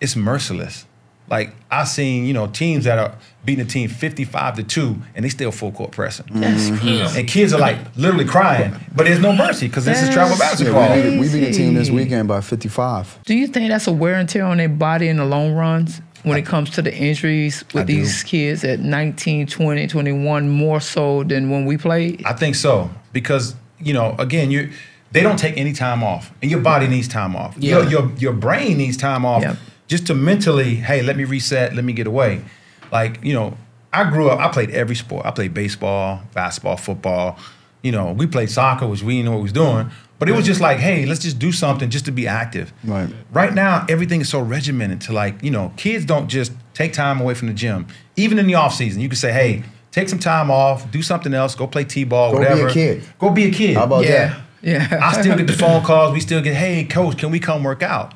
it's merciless. Like I seen, you know, teams that are beating a team 55 to 2 and they still full court pressing. Mm-hmm. And kids are like literally crying, but there's no mercy because this is travel basketball. Yeah, we, beat, we beat a team this weekend by 55. Do you think that's a wear and tear on their body in the long runs when it comes to the injuries with I do. these kids at 19, 20, 21 more so than when we played? I think so because you know, again, you they don't take any time off, and your body needs time off. Yeah. Your, your your brain needs time off Yep. just to mentally, hey, let me reset, let me get away. Like you know, I grew up. I played every sport. I played baseball, basketball, football. You know, we played soccer, which we didn't know what we was doing. But it was just like, hey, let's just do something just to be active. Right. Right now, everything is so regimented to like, you know, kids don't just take time away from the gym. Even in the off season, you can say, hey, take some time off, do something else, go play t-ball, whatever. Go be a kid. Go be a kid. How about yeah. that? Yeah. I still get the phone calls. We still get, hey, coach, can we come work out?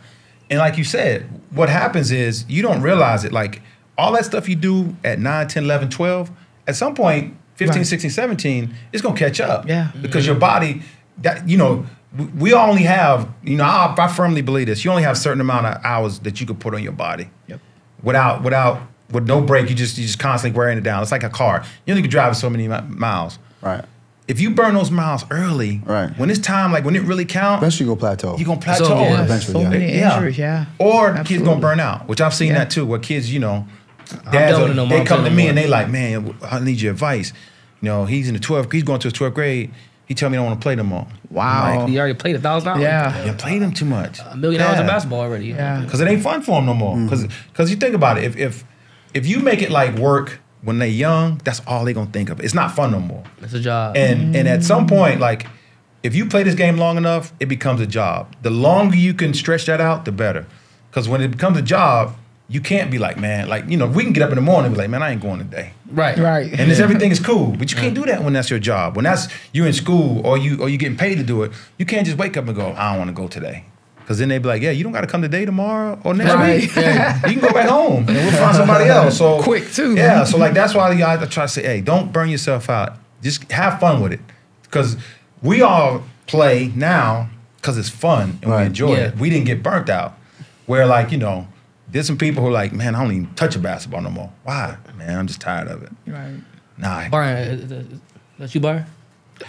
And like you said, what happens is you don't realize it. Like all that stuff you do at 9, 10, 11, 12, at some point, 15, Right. 16, 17, it's going to catch up. Yeah. Because your body, that you know, we- we only have, you know, I, I firmly believe this. You only have a certain amount of hours that you could put on your body. Yep. Without, without, with no break, you just you just constantly wearing it down. It's like a car. You only can drive it so many mi- miles. Right. If you burn those miles early, Right. when it's time, like when it really counts, Eventually, you go plateau. you're gonna plateau. So, yeah. Eventually, so yeah. many Yeah. injuries, yeah. Or kids Absolutely. gonna burn out, which I've seen Yeah. that too, where kids, you know, dads, done are- with no they more, come to me no and more. they like, man, I need your advice. You know, he's in the 12th, he's going to his 12th grade. He tell me I don't want to play no more. Wow. You already played a thousand dollars. Yeah. You played him too much. A million dollars in Yeah. basketball already. Yeah. Because it ain't fun for them no more. Mm-hmm. Because you think about it, if, if if you make it like work when they're young, that's all they gonna think of. It's not fun no more. It's a job. And and at some point, like if you play this game long enough, it becomes a job. The longer you can stretch that out, the better. Because when it becomes a job, you can't be like, man, like you know, we can get up in the morning and be like, man, I ain't going today. right. Right. And this everything is cool, but you can't do that when that's your job. When that's you're in school or you or you getting paid to do it, you can't just wake up and go, I don't want to go today. Because then they'd be like, yeah, you don't got to come today, tomorrow, or next Right. week. Yeah, you can go back home and we'll find somebody else. So Quick, too. Yeah, so like that's why the I try to say, hey, don't burn yourself out. Just have fun with it, because we all play now because it's fun and we Right. enjoy it. We didn't get burnt out. Where like you know, there's some people who are like, man, I don't even touch a basketball no more. Why, man? I'm just tired of it. Right. Nah, Byron, that- is that you, Byron?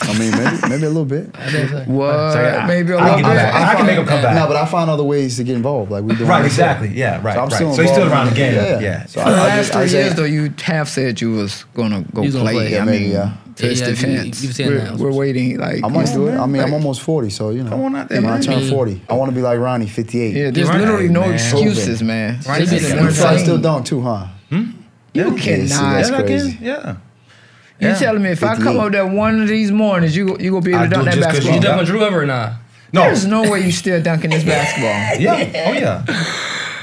I mean, maybe, maybe a little bit. I think so. What? So, yeah, Maybe a I little can bit. that. I can make them come back. No, but I find other ways to get involved. Like we doing Right, this. exactly. Yeah, right, So I'm right. still so he's still around in the game. Yeah. Yeah. So For the I- I last just- three years, though, you have said you was gonna go gonna play. play. I Yeah, maybe, mean, yeah. to his Yeah, defense, you've we're, that. we're waiting. Like, I might you do it. I mean, I'm almost 40, so you know. Come on out there, When I turn 40, I want to be like Ronnie, 58. Yeah, there's literally no excuses, man. Ronnie Just been in keep more You probably playing. still dunk too, huh? Hmm? You cannot. that's yeah, I crazy. can. Yeah. You Yeah. telling me if I come 58. up there one of these mornings, you go- you gonna be able I to do dunk that just 'cause You Yeah. basketball? dunk on Drew ever or nah? No. There's no way you still dunking this basketball. Yeah. Oh yeah.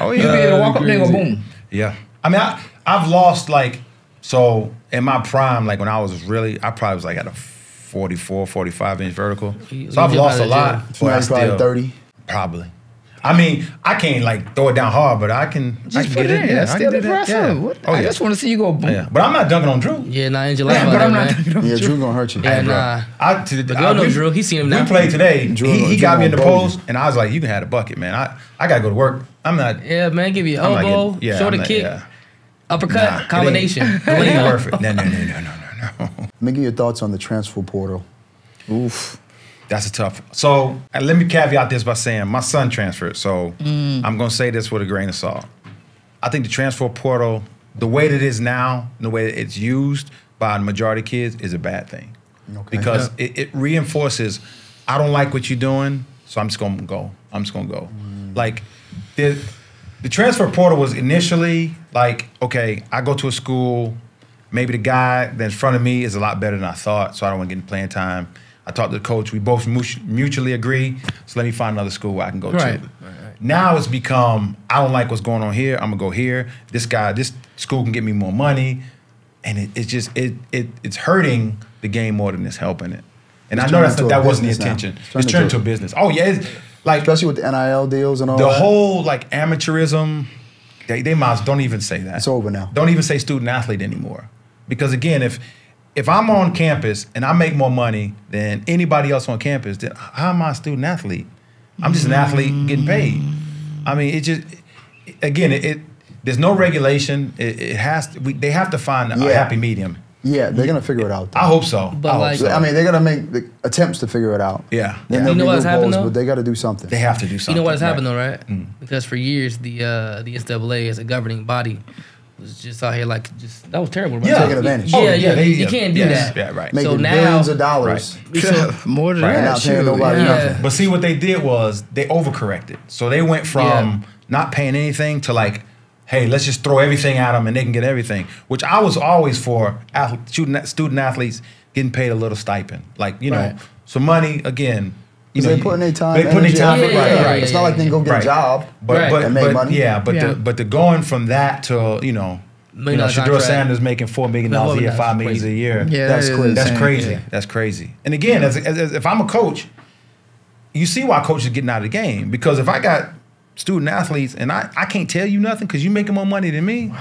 Oh yeah. You be able to walk up there and go boom. Yeah. I mean, I, I've lost like, so in my prime, like when I was really, I probably was like at a 44, 45 inch vertical. So I've lost a jump out of lot. but So I you probably still- 30. Probably. I mean, I can't like throw it down hard, but I can. I Just can put get it in. Yeah, That's I still can do that. impressive. Yeah. What- Oh, I just want to see you go boom. yeah. But I'm not dunking on Drew. Yeah, nah, in July Yeah, but I'm not dunking on Yeah, Drew. Drew gonna hurt you. Yeah, bro. nah. I, to, But I- y'all know Drew. He seen him We now. played today. Drew- he he Drew got me in the gonna blow post, and I was like, "You can have the bucket, man. I, I gotta go to work. I'm not. Yeah, man, give you elbow, getting- yeah, shoulder not- kick, yeah. uppercut Nah, it ain't- combination. It ain't worth it. No, no, no, no, no, no, no. Let me get your thoughts on the transfer portal. Oof. That's a tough. So and let me caveat this by saying my son transferred. So mm. I'm gonna say this with a grain of salt. I think the transfer portal, the way that it is now, and the way that it's used by the majority of kids, is a bad thing. Okay. Because it, it reinforces, I don't like what you're doing, so I'm just gonna go. I'm just gonna go. Mm. Like the the transfer portal was initially like, okay, I go to a school, maybe the guy that's in front of me is a lot better than I thought, so I don't want to get in playing time. I talked to the coach. We both mutually agree. So let me find another school where I can go Right. to. Now it's become I don't like what's going on here. I'm gonna go here. This guy, this school can get me more money, and it, it's just it it it's hurting the game more than it's helping it. And It's I know that's into that wasn't the business now. intention. It's turned into a business. Oh yeah, it's like Especially with the NIL deals and all the that. whole like amateurism. They they might don't even say that. It's over now. Don't even say student athlete anymore, because again, if if I'm on campus and I make more money than anybody else on campus, then how am I a student athlete? I'm just an athlete getting paid. I mean, it just again, it, it there's no regulation. It, it has to, we, they have to find a Yeah. happy medium. Yeah, they're gonna figure it out. though. I hope so. But I hope like- so. I mean, they're gonna make the attempts to figure it out. Yeah. Then Yeah. You know what's happened, though? but they got to do something. they have to do something. You know what has right. happened though, right? Because for years the uh, the NCAA as a governing body was just out here like just that was terrible. Right? Yeah. Taking advantage. Yeah, Oh, yeah, yeah, they- you, you can't do Yes. that. Yeah, right. Making so now, billions of dollars. so- More than Right. that. Not paying nobody yeah. nothing. But see, what they did was they overcorrected. So they went from Yeah. not paying anything to like, hey, let's just throw everything at them and they can get everything. Which I was always for athlete, student, student athletes getting paid a little stipend, like you know, Right. some money again. You Because know, they putting their time. They putting their time. effort, Yeah, right, yeah, right. yeah, It's not like they can go get Right. a job. But Right. but And make but money. yeah, but Yeah. the but the going from that to you know, you know, dollar Shedeur. Sanders making four million dollars a year, That's five million a year. Yeah, That's crazy. That's crazy. Yeah. That's crazy. And again, as, as, as if I'm a coach, you see why coaches are getting out of the game. Because if I got student athletes and I, I can't tell you nothing because you're making more money than me,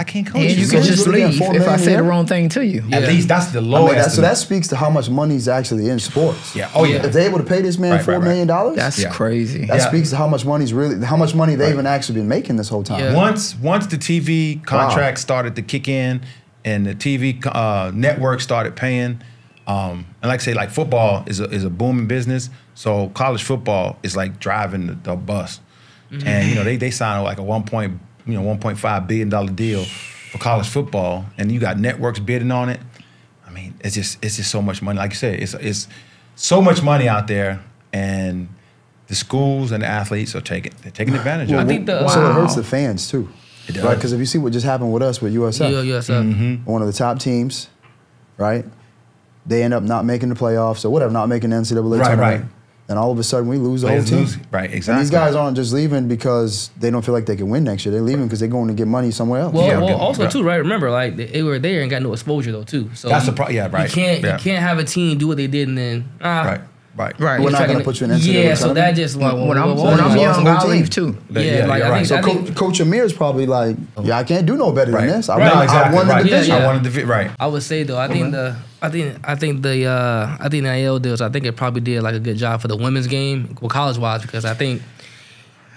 I can't coach And you. you can just leave if I say the wrong thing to you. At least that's the I low mean, that, so that speaks to how much money is actually in sports. yeah. Oh yeah. If they're able to pay this man right, four right, million dollars, That's Yeah. crazy. that Yeah. speaks to how much money's really how much money they've been actually been making this whole time. Yeah. Once once the TV contract started to kick in and the TV co- uh, network started paying, um, and like I say, like football is a, is a booming business. So college football is like driving the, the bus, and you know they they signed like a one point you know one point five billion dollar deal for college football, and you got networks bidding on it. I mean, it's just it's just so much money. Like you said, it's it's so much money out there, and the schools and the athletes are taking they're taking advantage I of it. think the So it hurts the fans too. It does. Right? Because if you see what just happened with us with USF, yeah, yeah, so mm-hmm. one of the top teams, right? They end up not making the playoffs or whatever, not making the NCAA Right, tournament. right. And all of a sudden we lose the whole Players team. lose. Right, And exactly. these guys aren't just leaving because they don't feel like they can win next year. They're leaving because they're going to get money somewhere else. Well, Yeah, well also Right. too, right? Remember, like they, they were there and got no exposure though too. So That's you- the pro- yeah, right. You can't Yeah. you can't have a team do what they did and then ah, Right. Right. Right. We're not gonna put you in NCAA Yeah, so that just like when I'm, well, when I'm well, young, I'll leave too. Yeah, Yeah, like you're I right. think, So I think Coach, Coach Amir is probably like, yeah, I can't do no better Right. than this. I, Right. won, No, exactly. I won the right. division. Yeah. I wanted to right. I would say though, I think the I think I think the uh I think the NIL deals, I think it probably did like a good job for the women's game, well college wise, because I think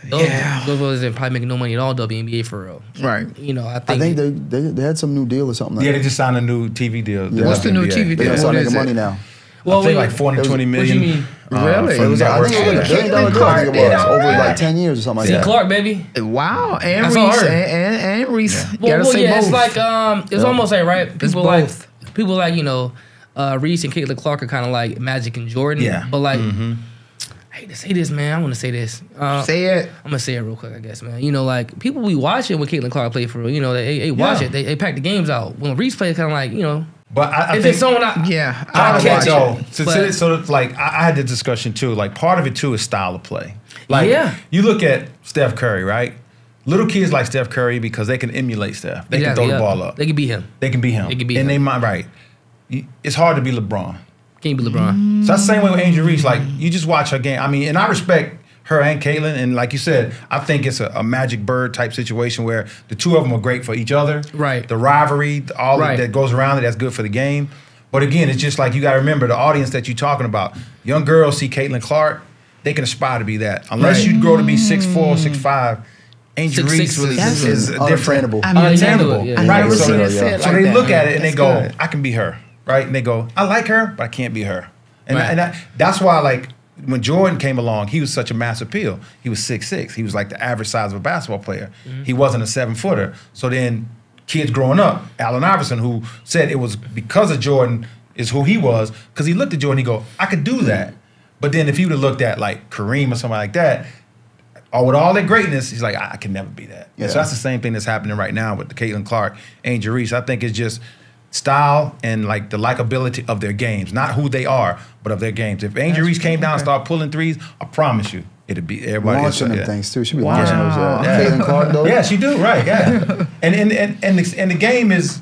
those Yeah. those boys didn't probably making no money at all WNBA for real. Right. You know, I I think, think they, they they had some new deal or something like Yeah, that. they just signed a new TV deal. Yeah. What's the new WNBA. TV They deal? gotta start making money it? now. well, I think like 420 What million. you mean? uh, Really? It was like, I think it was like a Yeah. billion dollar deal. I think it was over yeah. like ten years or something See like that. Clark, baby. Wow, and I Reese and, and, and Reese. Well, Gotta well say yeah, both. it's like um, it's Yeah. almost like right. People like both. People like you know, uh, Reese and Caitlin Clark are kind of like Magic and Jordan. Yeah. but like. I hate to say this, man. I want to say this. Uh, say it. I'm gonna say it real quick, I guess, man. You know, like people be watching when Caitlin Clark play for real. You know, they, they watch Yeah. it. They, they pack the games out. When Reese plays, kind of like you know, But I, I if think it's someone, I, Yeah, I I'll think watch it. so, But- so, so it's like I, I had the discussion too. Like part of it too is style of play. Like Yeah. you look at Steph Curry, right? Little kids like Steph Curry because they can emulate Steph. They Exactly, can throw the ball up. They can beat him. They can beat him. They can beat and him. they might right. It's hard to be LeBron. Can't be LeBron. So that's the same way with Angel Reese. Like you just watch her game. I mean, and I respect her and Caitlin. And like you said, I think it's a, a Magic Bird type situation where the two of them are great for each other. Right. The rivalry, all Right. that goes around it, that's good for the game. But again, it's just like you got to remember the audience that you're talking about. Young girls see Caitlin Clark, they can aspire to be that. Unless Right. you grow to be 6'4", 6'5", Angel 6'6" Reese really is, is, That's different. unattainable. I. Yeah. Right. never So, seen they- it said so like they that. look at it and they go, good. I can be her, right? And they go, I like her, but I can't be her. And, Right. and that, that's why, like, when Jordan came along, he was such a mass appeal. He was six six. He was like the average size of a basketball player. Mm-hmm. He wasn't a seven footer. So then kids growing up, Allen Iverson, who said it was because of Jordan is who he was, because he looked at Jordan, he go, I could do that. But then if he would have looked at like Kareem or somebody like that, or with all that greatness, he's like, I, I can never be that. Yeah. so that's the same thing that's happening right now with the Caitlin Clark, Angel Reese. I think it's just style and like the likability of their games, not who they are, but of their games. If Angel Reese came down and started pulling threes, I promise you, it'd be everybody. Launching them yeah. things too. Should be Wow. launching those. Uh, Yeah. Caitlin Clark though. Yeah, she do right. Yeah, and and and and the, and the game is.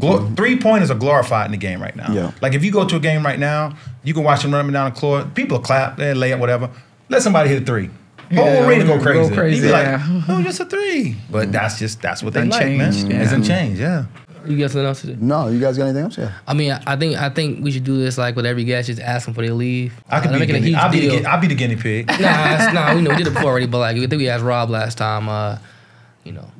Glo- Three pointers are glorified in the game right now. Yeah. Like if you go to a game right now, you can watch them running down the court. People clap, they lay up, whatever. Let somebody hit a three. Whole Yeah, arena go go crazy. crazy, You be like, yeah. oh, just a three. But that's just that's what they like, man. Unchanged, yeah. It's unchanged, yeah. You got something else to do? No, you guys got anything else? Yeah. I mean, I think I think we should do this like with every guest, just ask them for their leave. I could Uh, be, making the guinea, I'll, be the, deal. guinea- I'll be the guinea pig. nah, nah, we know we did it before already, but like I think we asked Rob last time. Uh, you know,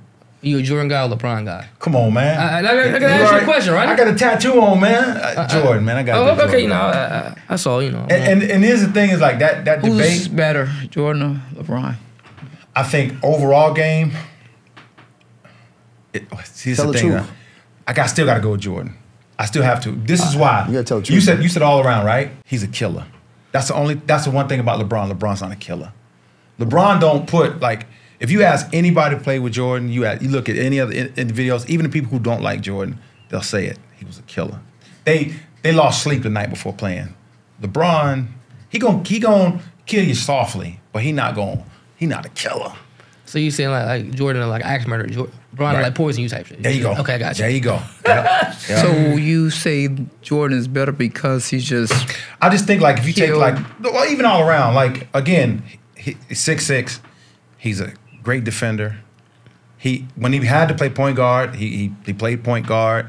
you a Jordan guy or LeBron guy? Come on, man. I- I- I gotta ask you a question, right? I got a tattoo on, man. Uh, Jordan, man. I got. Oh, okay, Jordan. you know, I, I, I saw, you know. And, and and here's the thing: is like that that Who's debate. better, Jordan or LeBron? I think overall game. It, see, this Tell the the thing. truth. uh, I got still got to go with Jordan. I still have to. This is why. You gotta tell the You said you said all around, right? He's a killer. That's the only. That's the one thing about LeBron. LeBron's not a killer. LeBron don't put like. If you ask anybody to play with Jordan, you ask, you look at any other in, in videos, even the people who don't like Jordan, they'll say it. He was a killer. They they lost sleep the night before playing. LeBron, he gon' he gon' kill you softly, but he not gon' he not a killer. so you saying like, like Jordan like axe murder, Jordan, LeBron Right. like poison you type shit? There you go. Okay, I got you. There you go. Yeah. Yeah. So you say Jordan is better because he's just I just think like if you take like well even all around like again he, he's six six, he's a great defender. He when he had to play point guard, he he, he played point guard.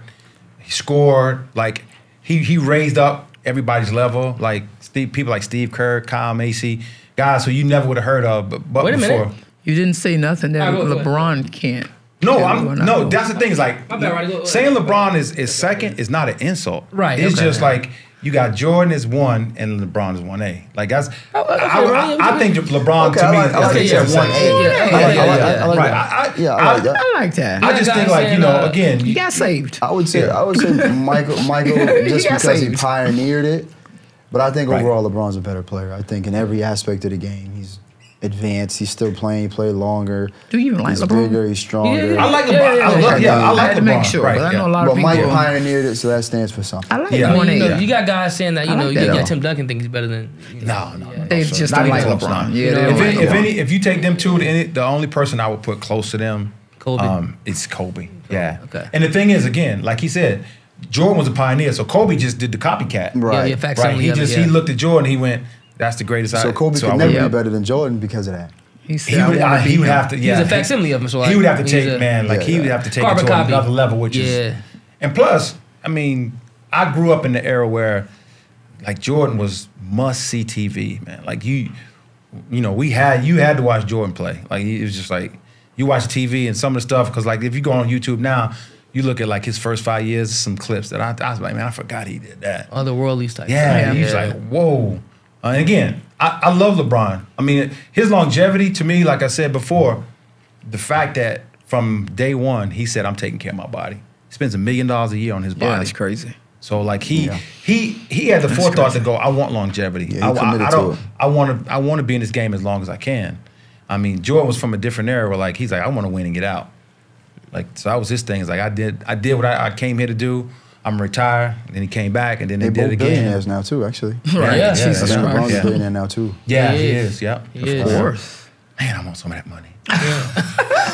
He scored like he he raised up everybody's level like Steve people like Steve Kerr, Kyle Macy, guys who you never would have heard of. But, but Wait a before. minute. you didn't say nothing that All right, go- go ahead. LeBron can't. No, I'm not no. That's the thing. Is like bad, Roddy, go- go saying. LeBron is, is second is not an insult. Right, It's okay. just like you got Jordan is one and LeBron is one A. Like that's. Okay, I, Roddy, I, I think LeBron Okay, to me like- is I like okay, yeah, Yeah, one A. yeah, I like, yeah, I like, yeah, I like Right. that. I, I, Yeah, I like that. I like that. I just think like you know uh, again. you got saved. I would say I would say Michael Michael just got because he pioneered it. But I think Right. overall LeBron's a better player. I think in every aspect of the game he's advanced. He's still playing. He played longer. Do you even like he's LeBron? bigger. He's stronger. Yeah, I like LeBron. Yeah, yeah, I yeah, love, yeah. yeah, I I like had to make sure, right, but I know a lot But of Mike pioneered it, so that stands for something. I like Yeah. the one You, know, you got guys saying that you I know like you got. Tim Duncan thinks he's better than you know, No, no, yeah. no. They sir. just Not don't even like close, LeBron. Yeah, they If, like any, if any, if you take them two, the, only person I would put close to them, Kobe. um, is Kobe. Yeah. Okay. And the thing is, again, like he said, Jordan was a pioneer, so Kobe just did the copycat. Right. Yeah, yeah, Right. He just yeah. he looked at Jordan. He went, "That's the greatest." So I, Kobe I could never would- be better than Jordan because of that. He said, He would, wanna be he would have to. He's a facsimile of him. So he would have to take a- man, like Yeah, he would have to take it Carbon to copy. another level, which Yeah. is. And plus, I mean, I grew up in the era where, like Jordan was must see TV, man. Like you, you know, we had you had to watch Jordan play. Like it was just like you watch TV and some of the stuff because like if you go on YouTube now, you look at like his first five years, some clips that I, I was like, man, I forgot he did that. Otherworldly stuff. Yeah, Yeah. he's like, whoa. Uh, and again, I, I love LeBron. I mean, his longevity to me, like I said before, the fact that from day one he said, "I'm taking care of my body." He spends a million dollars a year on his body. Yeah, body. that's crazy. So like he Yeah. he he had the forethought to go. I want longevity. Yeah, he I, I- I to don't. it. I want to. I want to be in this game as long as I can. I mean, Jordan was from a different era. Where like he's like, I want to win and get out. Like so, that was his thing. It's like I did. I did what I, I came here to do. I'm retired. And then he came back, and then They they, did both it again. billionaires now too, actually. Right. Yeah, Jesus Leonard Christ. Yeah. a billionaire now too. Yeah, He he is. is. Yep. He is. Of course. Man, I want some of that money.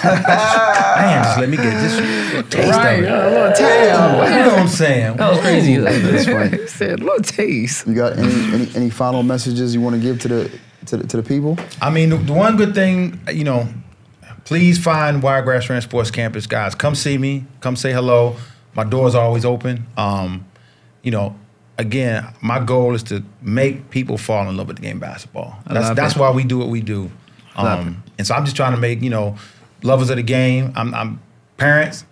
Man, just let me get just a little taste Right. of it. A little taste. You know what I'm saying? That was crazy. That's funny. He said, little taste. You got any, any any final messages you want to give to the to the, to the people? I mean, the, the one good thing, you know, please find Wiregrass Ranch Sports Campus, guys. Come see me. Come say hello. My doors are always open. Um, you know, again, my goal is to make people fall in love with the game basketball. That's that's it. why we do what we do. Um, and so I'm just trying to make you know lovers of the game. I'm, I'm parents.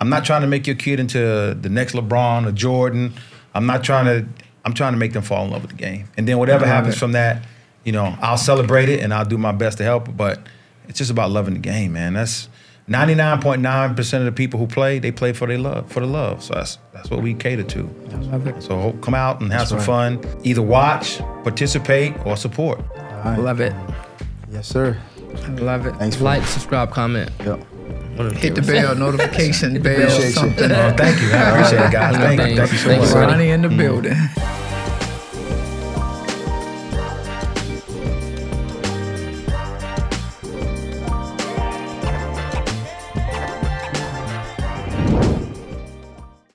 I'm not trying to make your kid into the next LeBron or Jordan. I'm not trying to. I'm trying to make them fall in love with the game. And then whatever happens it. from that, you know, I'll celebrate it and I'll do my best to help. But it's just about loving the game, man. That's 99.9 percent of the people who play. They play for their love, for the love. So that's that's what we cater to. I love it. So come out and have That's some right. fun. Either watch, participate, or support. All right. Love it. Yes, sir. I love it. Thanks for Like, subscribe, comment. Yep. One of them Hit the bell, notification bell, Appreciate you. something. Oh, thank you. I appreciate it, guys. Thank you. Thank you so much. you, Ronnie. Ronnie in the mm-hmm. building.